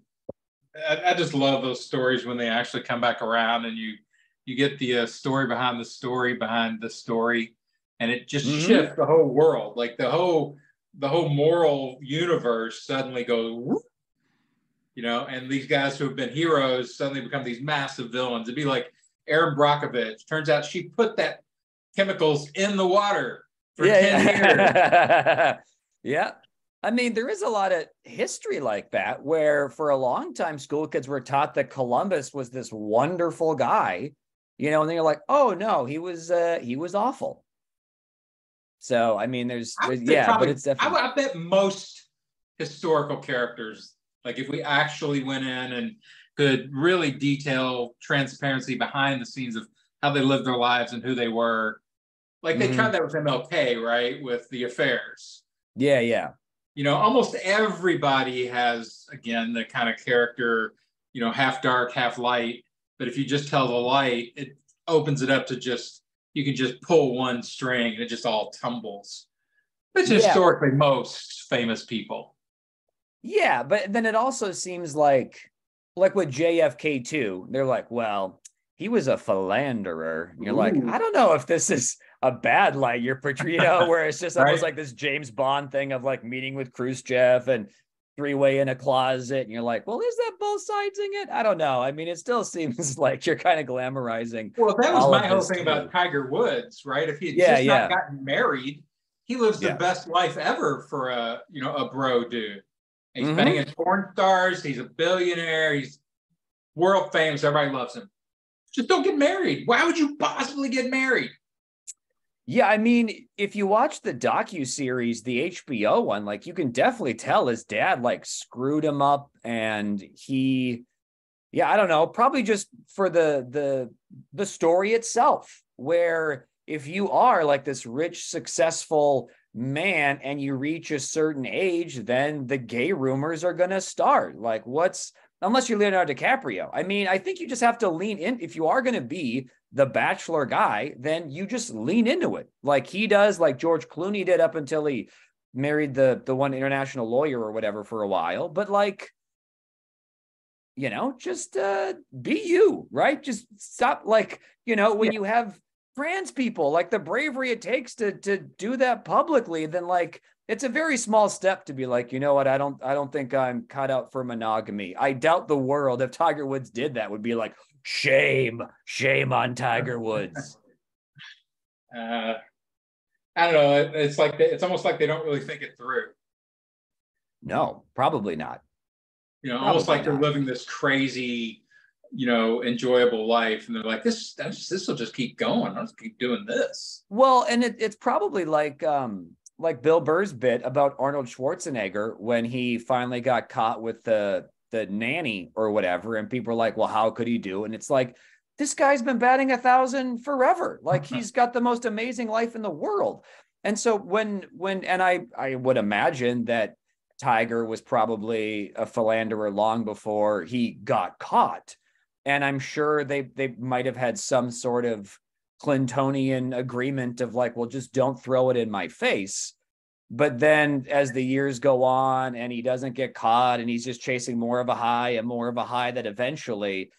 I, I, just love those stories when they actually come back around and you you get the uh, story behind the story behind the story, and it just mm-hmm. shifts the whole world. Like the whole the whole moral universe suddenly goes, whoop, you know, and these guys who have been heroes suddenly become these massive villains. It'd be like Erin Brockovich. Turns out she put that chemicals in the water for yeah, 10 yeah. years. yeah. I mean, there is a lot of history like that where for a long time school kids were taught that Columbus was this wonderful guy, you know, and then you're like, oh no, he was uh he was awful. So I mean, there's, there's yeah, probably, but it's definitely. I, I bet most historical characters, like if we actually went in and could really detail transparency behind the scenes of how they lived their lives and who they were, like they mm-hmm. tried that with MLK, right? With the affairs. Yeah, yeah. You know, almost everybody has again the kind of character, you know, half dark, half light. But if you just tell the light, it opens it up to just you can just pull one string and it just all tumbles. It's yeah. historically most famous people. Yeah, but then it also seems like like with JFK too, they're like, well, he was a philanderer. And you're Ooh. like, I don't know if this is a bad light you're you know, where it's just almost right? like this James Bond thing of like meeting with Khrushchev and three way in a closet and you're like well is that both sidesing it i don't know i mean it still seems like you're kind of glamorizing well that was my whole thing too. about tiger woods right if he had yeah, just yeah. not gotten married he lives the yeah. best life ever for a you know a bro dude he's mm-hmm. banging porn stars he's a billionaire he's world famous everybody loves him just don't get married why would you possibly get married yeah, I mean, if you watch the docu series, the HBO one, like you can definitely tell his dad like screwed him up, and he, yeah, I don't know, probably just for the the the story itself, where if you are like this rich, successful man and you reach a certain age, then the gay rumors are gonna start. Like, what's unless you're Leonardo DiCaprio. I mean, I think you just have to lean in. If you are going to be the bachelor guy, then you just lean into it like he does, like George Clooney did up until he married the the one international lawyer or whatever for a while, but like you know, just uh be you, right? Just stop like, you know, when yeah. you have trans people, like the bravery it takes to to do that publicly, then like it's a very small step to be like, you know what, I don't I don't think I'm cut out for monogamy. I doubt the world if Tiger Woods did that would be like, shame, shame on Tiger Woods. uh I don't know. It's like they, it's almost like they don't really think it through. No, probably not. You know, probably almost like not. they're living this crazy, you know, enjoyable life, and they're like, "This, this will just keep going. I'll just keep doing this." Well, and it, it's probably like, um, like Bill Burr's bit about Arnold Schwarzenegger when he finally got caught with the the nanny or whatever, and people are like, "Well, how could he do?" And it's like this guy's been batting a thousand forever. Like he's got the most amazing life in the world. And so when when and I I would imagine that Tiger was probably a philanderer long before he got caught. And I'm sure they they might have had some sort of Clintonian agreement of like, well, just don't throw it in my face. But then as the years go on and he doesn't get caught and he's just chasing more of a high and more of a high that eventually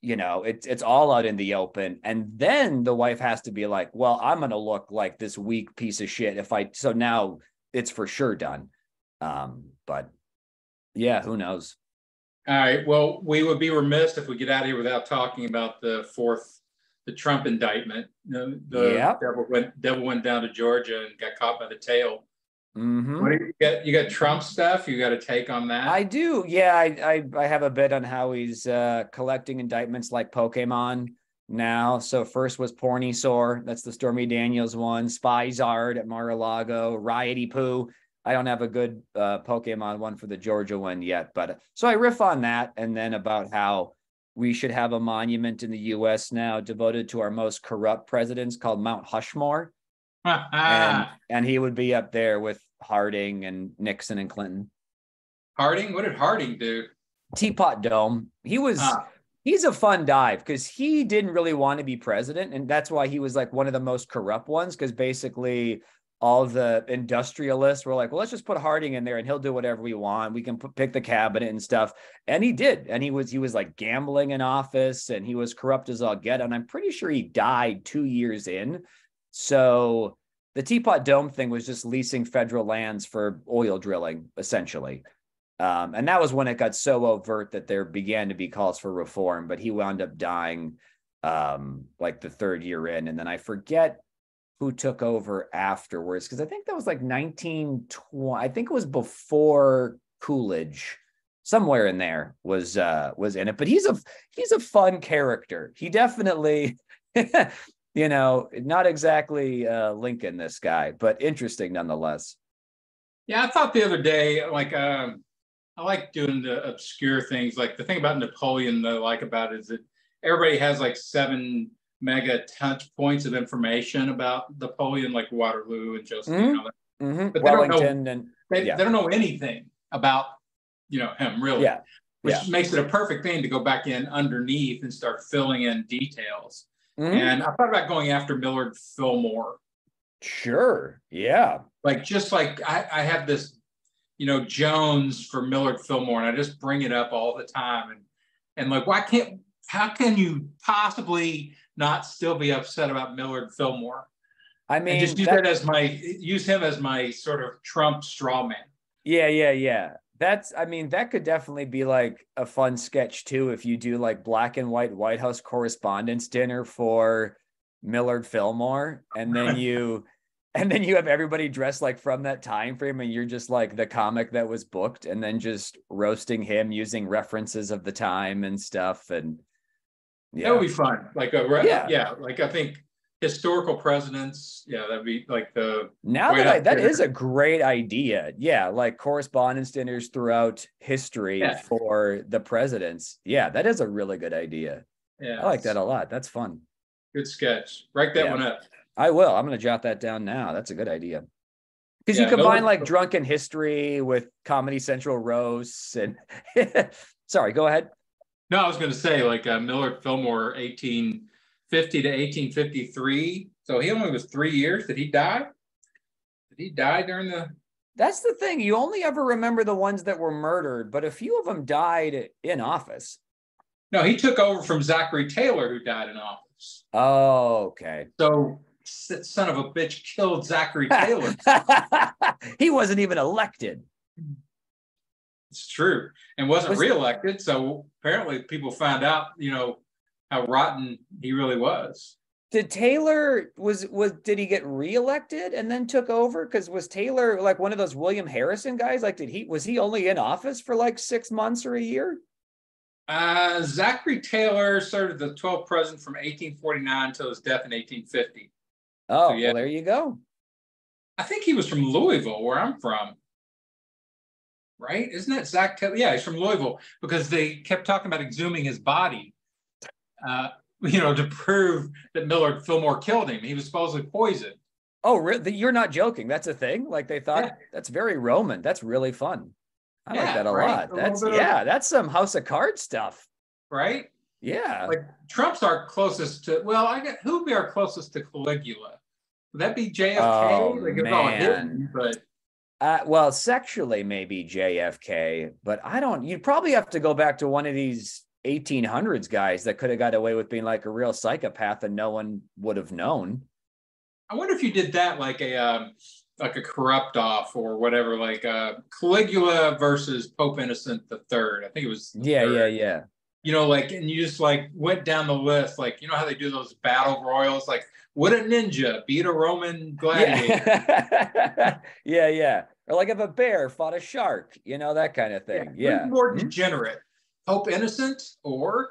you know it's it's all out in the open. And then the wife has to be like well i'm going to look like this weak piece of shit if i so now it's for sure done. Um but yeah who knows? All right. Well we would be remiss if we get out of here without talking about the fourth the trump indictment. The, the yep. devil went devil went down to georgia and got caught by the tail Mm-hmm. What do you got? You got Trump stuff. You got a take on that? I do. Yeah, I I, I have a bit on how he's uh, collecting indictments like Pokemon now. So first was Pornysaur. That's the Stormy Daniels one. Spy Zard at Mar-a-Lago. Riety Poo. I don't have a good uh, Pokemon one for the Georgia one yet, but so I riff on that, and then about how we should have a monument in the U.S. now devoted to our most corrupt presidents called Mount Hushmore and and he would be up there with Harding and Nixon and Clinton. Harding, what did Harding do? Teapot Dome. He was ah. he's a fun dive because he didn't really want to be president, and that's why he was like one of the most corrupt ones. Because basically, all the industrialists were like, "Well, let's just put Harding in there, and he'll do whatever we want. We can put, pick the cabinet and stuff." And he did, and he was he was like gambling in office, and he was corrupt as all get. And I'm pretty sure he died two years in. So the Teapot Dome thing was just leasing federal lands for oil drilling, essentially. Um, and that was when it got so overt that there began to be calls for reform, but he wound up dying um, like the third year in. And then I forget who took over afterwards, because I think that was like 1920, I think it was before Coolidge. Somewhere in there was uh was in it, but he's a he's a fun character. He definitely you know, not exactly uh, Lincoln, this guy, but interesting nonetheless. Yeah, I thought the other day, like, um, I like doing the obscure things. Like the thing about Napoleon that I like about it is that everybody has like seven mega touch points of information about Napoleon, like Waterloo and Josephine. Mm-hmm. Mm-hmm. But they Wellington don't know, and they, yeah. they, don't know anything about you know him really. Yeah. Which yeah. makes it a perfect thing to go back in underneath and start filling in details. Mm-hmm. And I thought about going after Millard Fillmore. Sure. Yeah. Like just like I, I have this, you know, Jones for Millard Fillmore, and I just bring it up all the time. And and like, why can't how can you possibly not still be upset about Millard Fillmore? I mean, and just use that, that as my use him as my sort of Trump straw man. Yeah, yeah, yeah that's i mean that could definitely be like a fun sketch too if you do like black and white white house correspondence dinner for millard fillmore and then you and then you have everybody dressed like from that time frame and you're just like the comic that was booked and then just roasting him using references of the time and stuff and yeah. that would be fun like a yeah. yeah like i think historical presidents. Yeah, that'd be like the now that I, that is a great idea. Yeah, like correspondence dinners throughout history yeah. for the presidents. Yeah, that is a really good idea. Yeah, I like that a lot. That's fun. Good sketch. Write that yeah. one up. I will. I'm going to jot that down now. That's a good idea. Because yeah, you combine no, like drunken history with Comedy Central roasts and sorry, go ahead. No, I was going to say like uh, Millard Fillmore, 18- 1850 to 1853. So he only was three years. Did he die? Did he die during the That's the thing. You only ever remember the ones that were murdered, but a few of them died in office. No, he took over from Zachary Taylor, who died in office. Oh, okay. So, son of a bitch killed Zachary Taylor. he wasn't even elected. It's true, and wasn't Was- reelected. So apparently, people found out, you know, how rotten he really was. Did Taylor was was did he get reelected and then took over? Because was Taylor like one of those William Harrison guys? Like, did he was he only in office for like six months or a year? Uh, Zachary Taylor served as the 12th president from 1849 until his death in 1850. Oh, So, yeah. well, there you go. I think he was from Louisville, where I'm from. Right? Isn't that Zach Taylor? Yeah, he's from Louisville because they kept talking about exhuming his body, uh, you know, to prove that Millard Fillmore killed him. He was supposedly poisoned. Oh, re- you're not joking. That's a thing. Like they thought Yeah. that's very Roman. That's really fun. I like that a right? lot. A That's bit of- yeah, that's some House of Cards stuff. Right? Yeah. Like Trump's our closest to, well, I get who would be our closest to Caligula? Would that be JFK? Oh, like man. hidden, but Uh, well, sexually maybe JFK, but I don't. You'd probably have to go back to one of these 1800s guys that could have got away with being like a real psychopath and no one would have known. I wonder if you did that like a um, like a corrupt off or whatever, like uh, Caligula versus Pope Innocent the Third. I think it was. Yeah, third. yeah, yeah. You know, like, and you just like went down the list, like you know how they do those battle royals, like would a ninja beat a Roman gladiator? Yeah. yeah, yeah. Or like if a bear fought a shark, you know, that kind of thing. Who's Yeah. more Mhm. degenerate, Pope Innocent or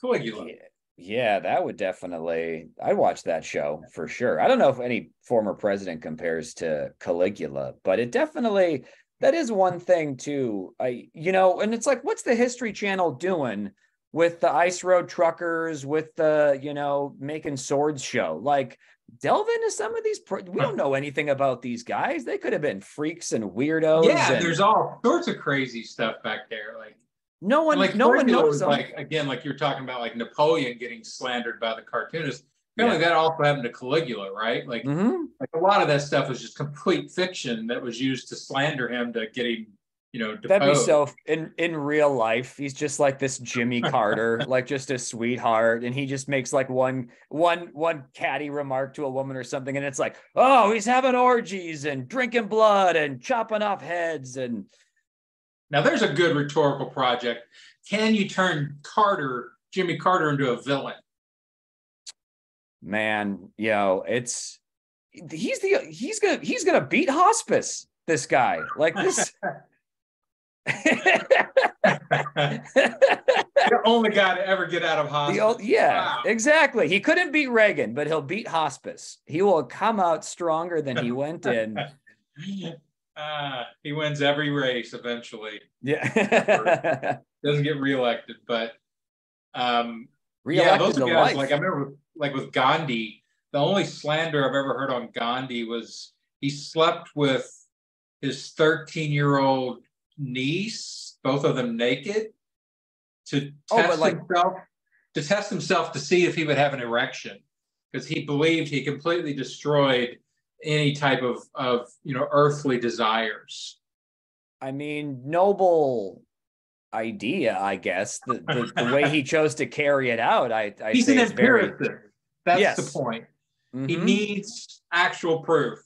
Caligula? Yeah, yeah, that would definitely. I'd watch that show for sure. I don't know if any former president compares to Caligula, but it definitely that is one thing too. I you know, and it's like, what's the History Channel doing with the ice road truckers, with the you know making swords show? Like, delve into some of these. Pro- we don't know anything about these guys. They could have been freaks and weirdos. Yeah, and there's all sorts of crazy stuff back there. Like, no one, like no one knows them. like again, like you're talking about, like Napoleon getting slandered by the cartoonists. Apparently, that also happened to Caligula, right? Like, Mhm. like a lot of that stuff was just complete fiction that was used to slander him to get him, you know, deposed. That'd be so in in real life. He's just like this Jimmy Carter, like just a sweetheart, and he just makes like one one one catty remark to a woman or something, and it's like, oh, he's having orgies and drinking blood and chopping off heads, and Now, there's a good rhetorical project. Can you turn Carter, Jimmy Carter, into a villain? man, you know, it's he's the he's gonna he's gonna beat hospice. This guy, like this. the only guy to ever get out of hospital. The old, yeah, Wow. exactly. He couldn't beat Reagan, but he'll beat hospice. He will come out stronger than he went in. Uh, he wins every race eventually. Yeah. Doesn't get reelected, but um, yeah, those guys. life. Like I remember, like with Gandhi, the only slander I've ever heard on Gandhi was he slept with his 13 year old niece, both of them naked, to Oh, test like- himself to test himself to see if he would have an erection because he believed he completely destroyed any type of of you know earthly desires. I mean, noble idea, I guess. The, the, the way he chose to carry it out, I, I He's an is very. empiricist. That's Yes. the point. He Mhm. needs actual proof.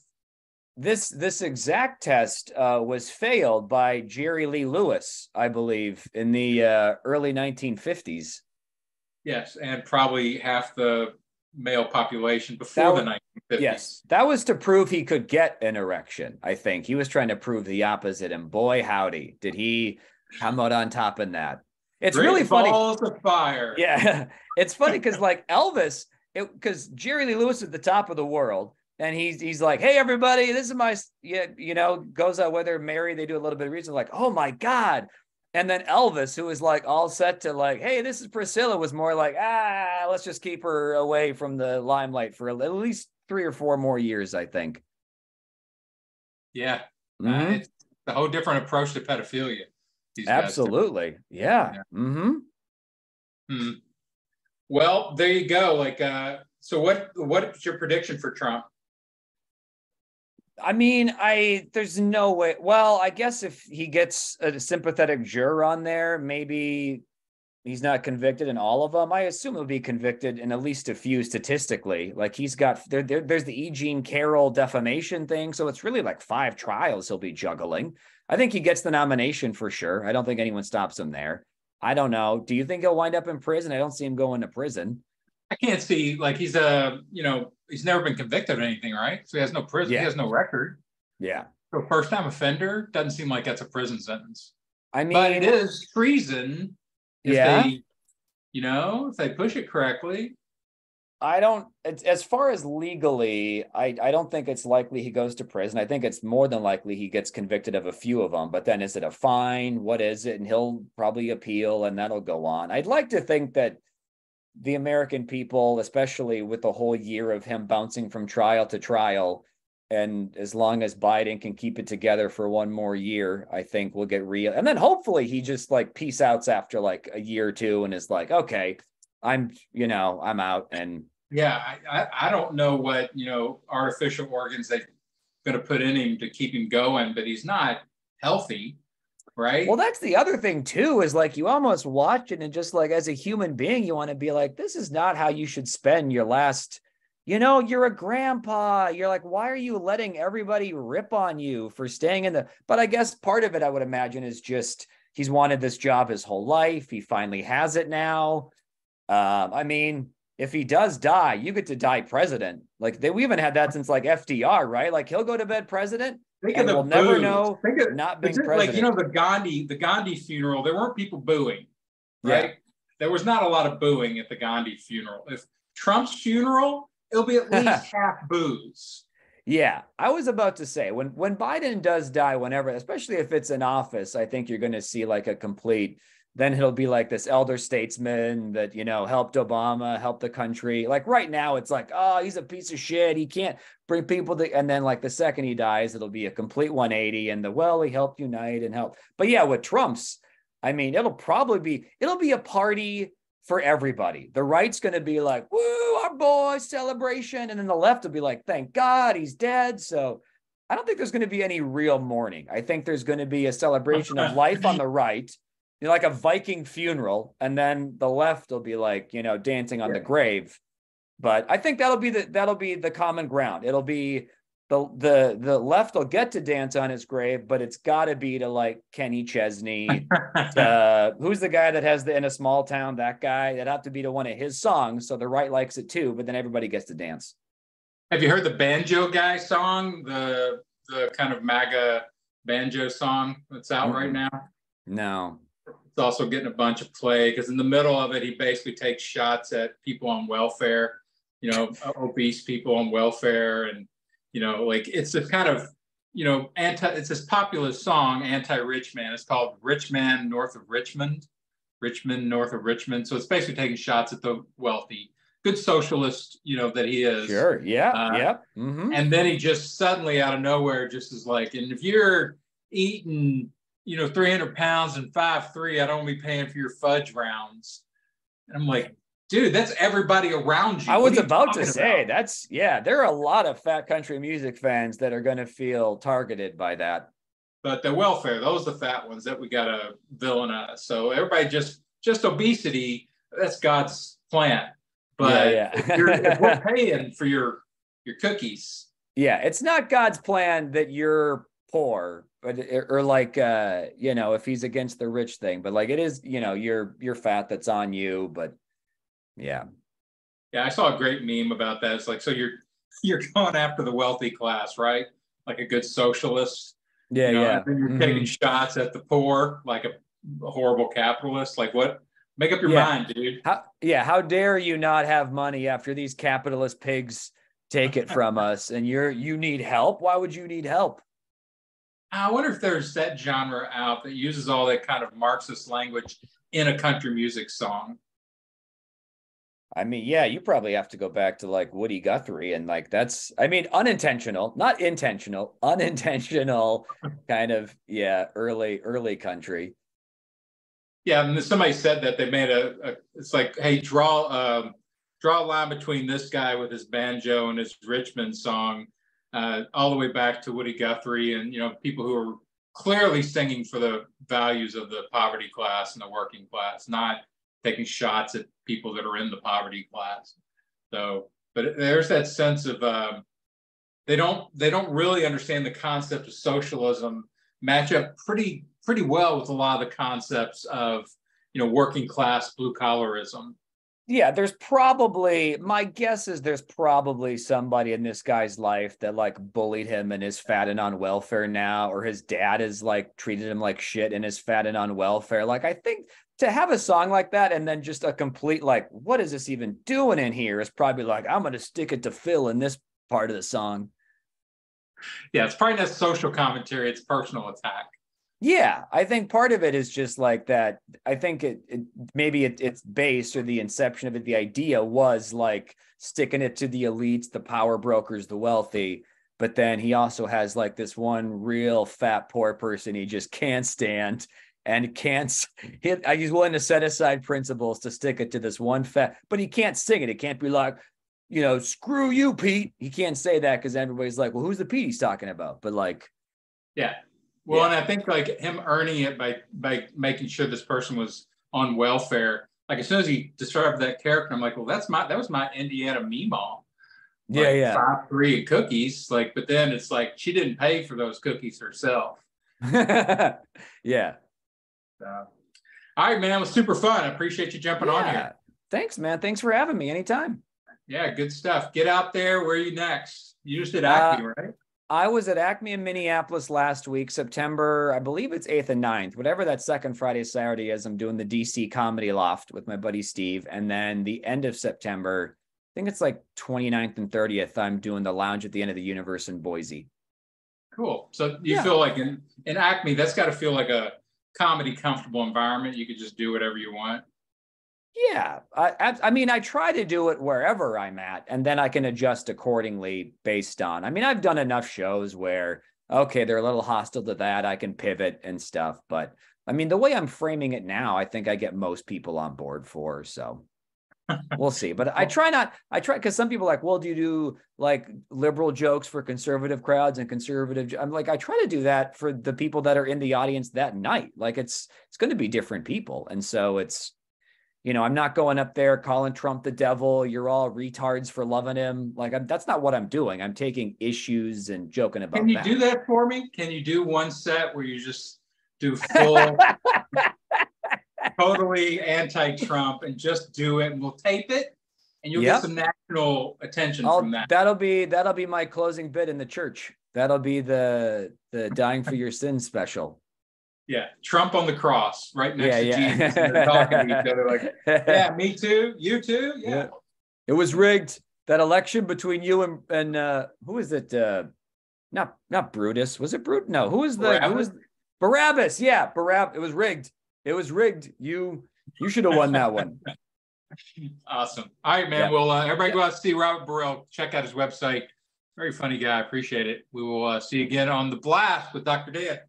This this exact test uh, was failed by Jerry Lee Lewis, I believe, in the uh, early 1950s. Yes, and probably half the male population before That the 1950s. Yes, that was to prove he could get an erection. I think he was trying to prove the opposite, and boy, howdy, did he come out on top in that. It's Great really funny. balls of fire. Yeah, it's funny because like Elvis, because Jerry Lee Lewis is at the top of the world, and he's he's like, hey everybody, this is my yeah, you know, goes out whether married, they do a little bit of research, like, oh my god. And then Elvis, who was like all set to like, hey, this is Priscilla, was more like, ah, let's just keep her away from the limelight for at least three or four more years, I think. Yeah. Uh, Mhm. it's a whole different approach to pedophilia. these guys took. Absolutely. Yeah. Yeah. hmm Hmm. Well, there you go. Like, uh, so what? What's your prediction for Trump? I mean, I there's no way. Well, I guess if he gets a sympathetic juror on there, maybe he's not convicted in all of them. I assume he'll be convicted in at least a few statistically. Like he's got there, there there's the E. Jean Carroll defamation thing, so it's really like five trials he'll be juggling. I think he gets the nomination for sure. I don't think anyone stops him there. I don't know. Do you think he'll wind up in prison? I don't see him going to prison. I can't see like he's a you know he's never been convicted of anything, right? So he has no prison. Yeah. He has no record. Yeah. So first time offender doesn't seem like that's a prison sentence. I mean, but it is treason. yeah. They, you know, if they push it correctly. I don't. as far as legally, I I don't think it's likely he goes to prison. I think it's more than likely he gets convicted of a few of them. But then, is it a fine? What is it? And he'll probably appeal, and that'll go on. I'd like to think that the American people, especially with the whole year of him bouncing from trial to trial, and as long as Biden can keep it together for one more year, I think we'll get real. And then hopefully he just like peace outs after like a year or two and is like, okay, I'm, you know, I'm out. And yeah, I, I don't know what, you know, artificial organs they're going to put in him to keep him going, but he's not healthy right? Well, that's the other thing too, is like you almost watch it and just like as a human being, you want to be like, this is not how you should spend your last, you know, you're a grandpa. You're like, why are you letting everybody rip on you for staying in the but I guess part of it I would imagine is just he's wanted this job his whole life. He finally has it now. Um, I mean, if he does die, you get to die president. Like they, we haven't had that since like FDR, right? Like he'll go to bed president Think and we'll booze. never know Think of, not being president. Like you know the Gandhi, the Gandhi funeral, there weren't people booing, right? Yeah. There was not a lot of booing at the Gandhi funeral. If Trump's funeral, it'll be at least half boos. Yeah, I was about to say when when Biden does die, whenever, especially if it's in office, I think you're going to see like a complete then he'll be like this elder statesman that you know helped obama helped the country. Like right now it's like oh he's a piece of shit. He can't bring people to and then like the second he dies it'll be a complete 180 and the well he helped unite and help. But yeah with trump's i mean it'll probably be it'll be a party for everybody. The right's going to be like woo our boy celebration. And then the left will be like thank god he's dead. So i don't think there's going to be any real mourning. I think there's going to be a celebration of life on the right you know, like a Viking funeral, and then the left will be like, you know, dancing on yeah. the grave. But I think that'll be the that'll be the common ground. It'll be the the the left will get to dance on his grave, but it's got to be to like Kenny Chesney. who's the guy that has the in a small town? That guy. That have to be to one of his songs. So the right likes it too, but then everybody gets to dance. Have you heard the banjo guy song? The the kind of MAGA banjo song that's out mm-hmm. right now. No it's also getting a bunch of play because in the middle of it, he basically takes shots at people on welfare, you know, obese people on welfare, and you know, like it's a kind of you know anti. It's this popular song, anti-rich man. It's called "Rich Man North of Richmond," Richmond north of Richmond. So it's basically taking shots at the wealthy. Good socialist, you know that he is. Sure. Yeah. Uh, yeah. Mm-hmm. And then he just suddenly out of nowhere just is like, and if you're eating you know, 300 pounds and five three, I'd only be paying for your fudge rounds. And I'm like, dude, that's everybody around you. I was about to say about? that's yeah, there are a lot of fat country music fans that are going to feel targeted by that. But the welfare, those are the fat ones that we got to villainize. So everybody just just obesity, that's God's plan. But yeah, yeah. if, if we're paying for your your cookies. Yeah, it's not God's plan that you're poor but or like uh you know if he's against the rich thing but like it is you know you're you're fat that's on you but yeah. Yeah i saw a great meme about that. It's like so you're you're going after the wealthy class right? Like a good socialist yeah you know, yeah. and you're mm-hmm. taking shots at the poor like a, a horrible capitalist. Like what? Make up your yeah. mind dude. How, yeah how dare you not have money after these capitalist pigs take it from us and you're you need help? Why would you need help I wonder if there's that genre out that uses all that kind of Marxist language in a country music song. I mean, yeah, you probably have to go back to like Woody Guthrie and like that's I mean unintentional, not intentional, unintentional kind of yeah, early early country. Yeah, and somebody said that they made a, a it's like, hey, draw um draw a line between this guy with his banjo and his Richmond song uh, all the way back to Woody Guthrie and you know people who are clearly singing for the values of the poverty class and the working class, not taking shots at people that are in the poverty class. So, but there's that sense of um, they don't they don't really understand the concept of socialism match up pretty pretty well with a lot of the concepts of you know working class blue collarism yeah there's probably my guess is there's probably somebody in this guy's life that like bullied him and is fat and on welfare now or his dad is like treated him like shit and is fat and on welfare like i think to have a song like that and then just a complete like what is this even doing in here is probably like i'm to stick it to phil in this part of the song. Yeah it's probably not social commentary it's personal attack yeah, I think part of it is just like that. I think it, it maybe it, it's based or the inception of it. The idea was like sticking it to the elites, the power brokers, the wealthy. But then he also has like this one real fat poor person he just can't stand and can't. He, he's willing to set aside principles to stick it to this one fat, but he can't sing it. It can't be like, you know, screw you, Pete. He can't say that because everybody's like, well, who's the Pete he's talking about? But like, yeah, well, yeah. and I think like him earning it by by making sure this person was on welfare. Like as soon as he described that character, I'm like, well, that's my that was my Indiana Meemaw. Like yeah, yeah. Five three cookies. Like, but then it's like she didn't pay for those cookies herself. yeah. So, all right, man. It was super fun. I appreciate you jumping yeah. on here. Thanks, man. Thanks for having me anytime. Yeah, good stuff. Get out there. Where are you next? You just did uh, right? I was at Acme in Minneapolis last week, September, I believe it's 8th and 9th, whatever that second Friday, Saturday is. I'm doing the DC Comedy Loft with my buddy Steve. And then the end of September, I think it's like 29th and 30th, I'm doing the Lounge at the End of the Universe in Boise. Cool. So you yeah. feel like in, in Acme, that's got to feel like a comedy comfortable environment. You could just do whatever you want. Yeah, I, I mean, I try to do it wherever I'm at, and then I can adjust accordingly based on. I mean, I've done enough shows where okay, they're a little hostile to that. I can pivot and stuff, but I mean, the way I'm framing it now, I think I get most people on board for. So we'll see. But I try not. I try because some people are like, well, do you do like liberal jokes for conservative crowds and conservative? I'm like, I try to do that for the people that are in the audience that night. Like it's it's going to be different people, and so it's you know, I'm not going up there calling Trump the devil. You're all retards for loving him. Like I'm, that's not what I'm doing. I'm taking issues and joking about. Can you that. do that for me? Can you do one set where you just do full, totally anti-Trump and just do it, and we'll tape it, and you'll yep. get some national attention I'll, from that. That'll be that'll be my closing bit in the church. That'll be the the dying for your sins special. Yeah, Trump on the cross, right next yeah, to yeah. Jesus. And they're talking to each other like, "Yeah, me too, you too." Yeah. yeah. It was rigged. That election between you and and uh, who is it? Uh, not not Brutus. Was it Brut? No. Who was the Barabbas? who was Barabbas? Yeah, Barabbas. It was rigged. It was rigged. You you should have won that one. awesome. All right, man. Yeah. Well, uh, everybody go out and see Robert Baril. Check out his website. Very funny guy. Appreciate it. We will uh, see you again on the blast with Dr. Dan.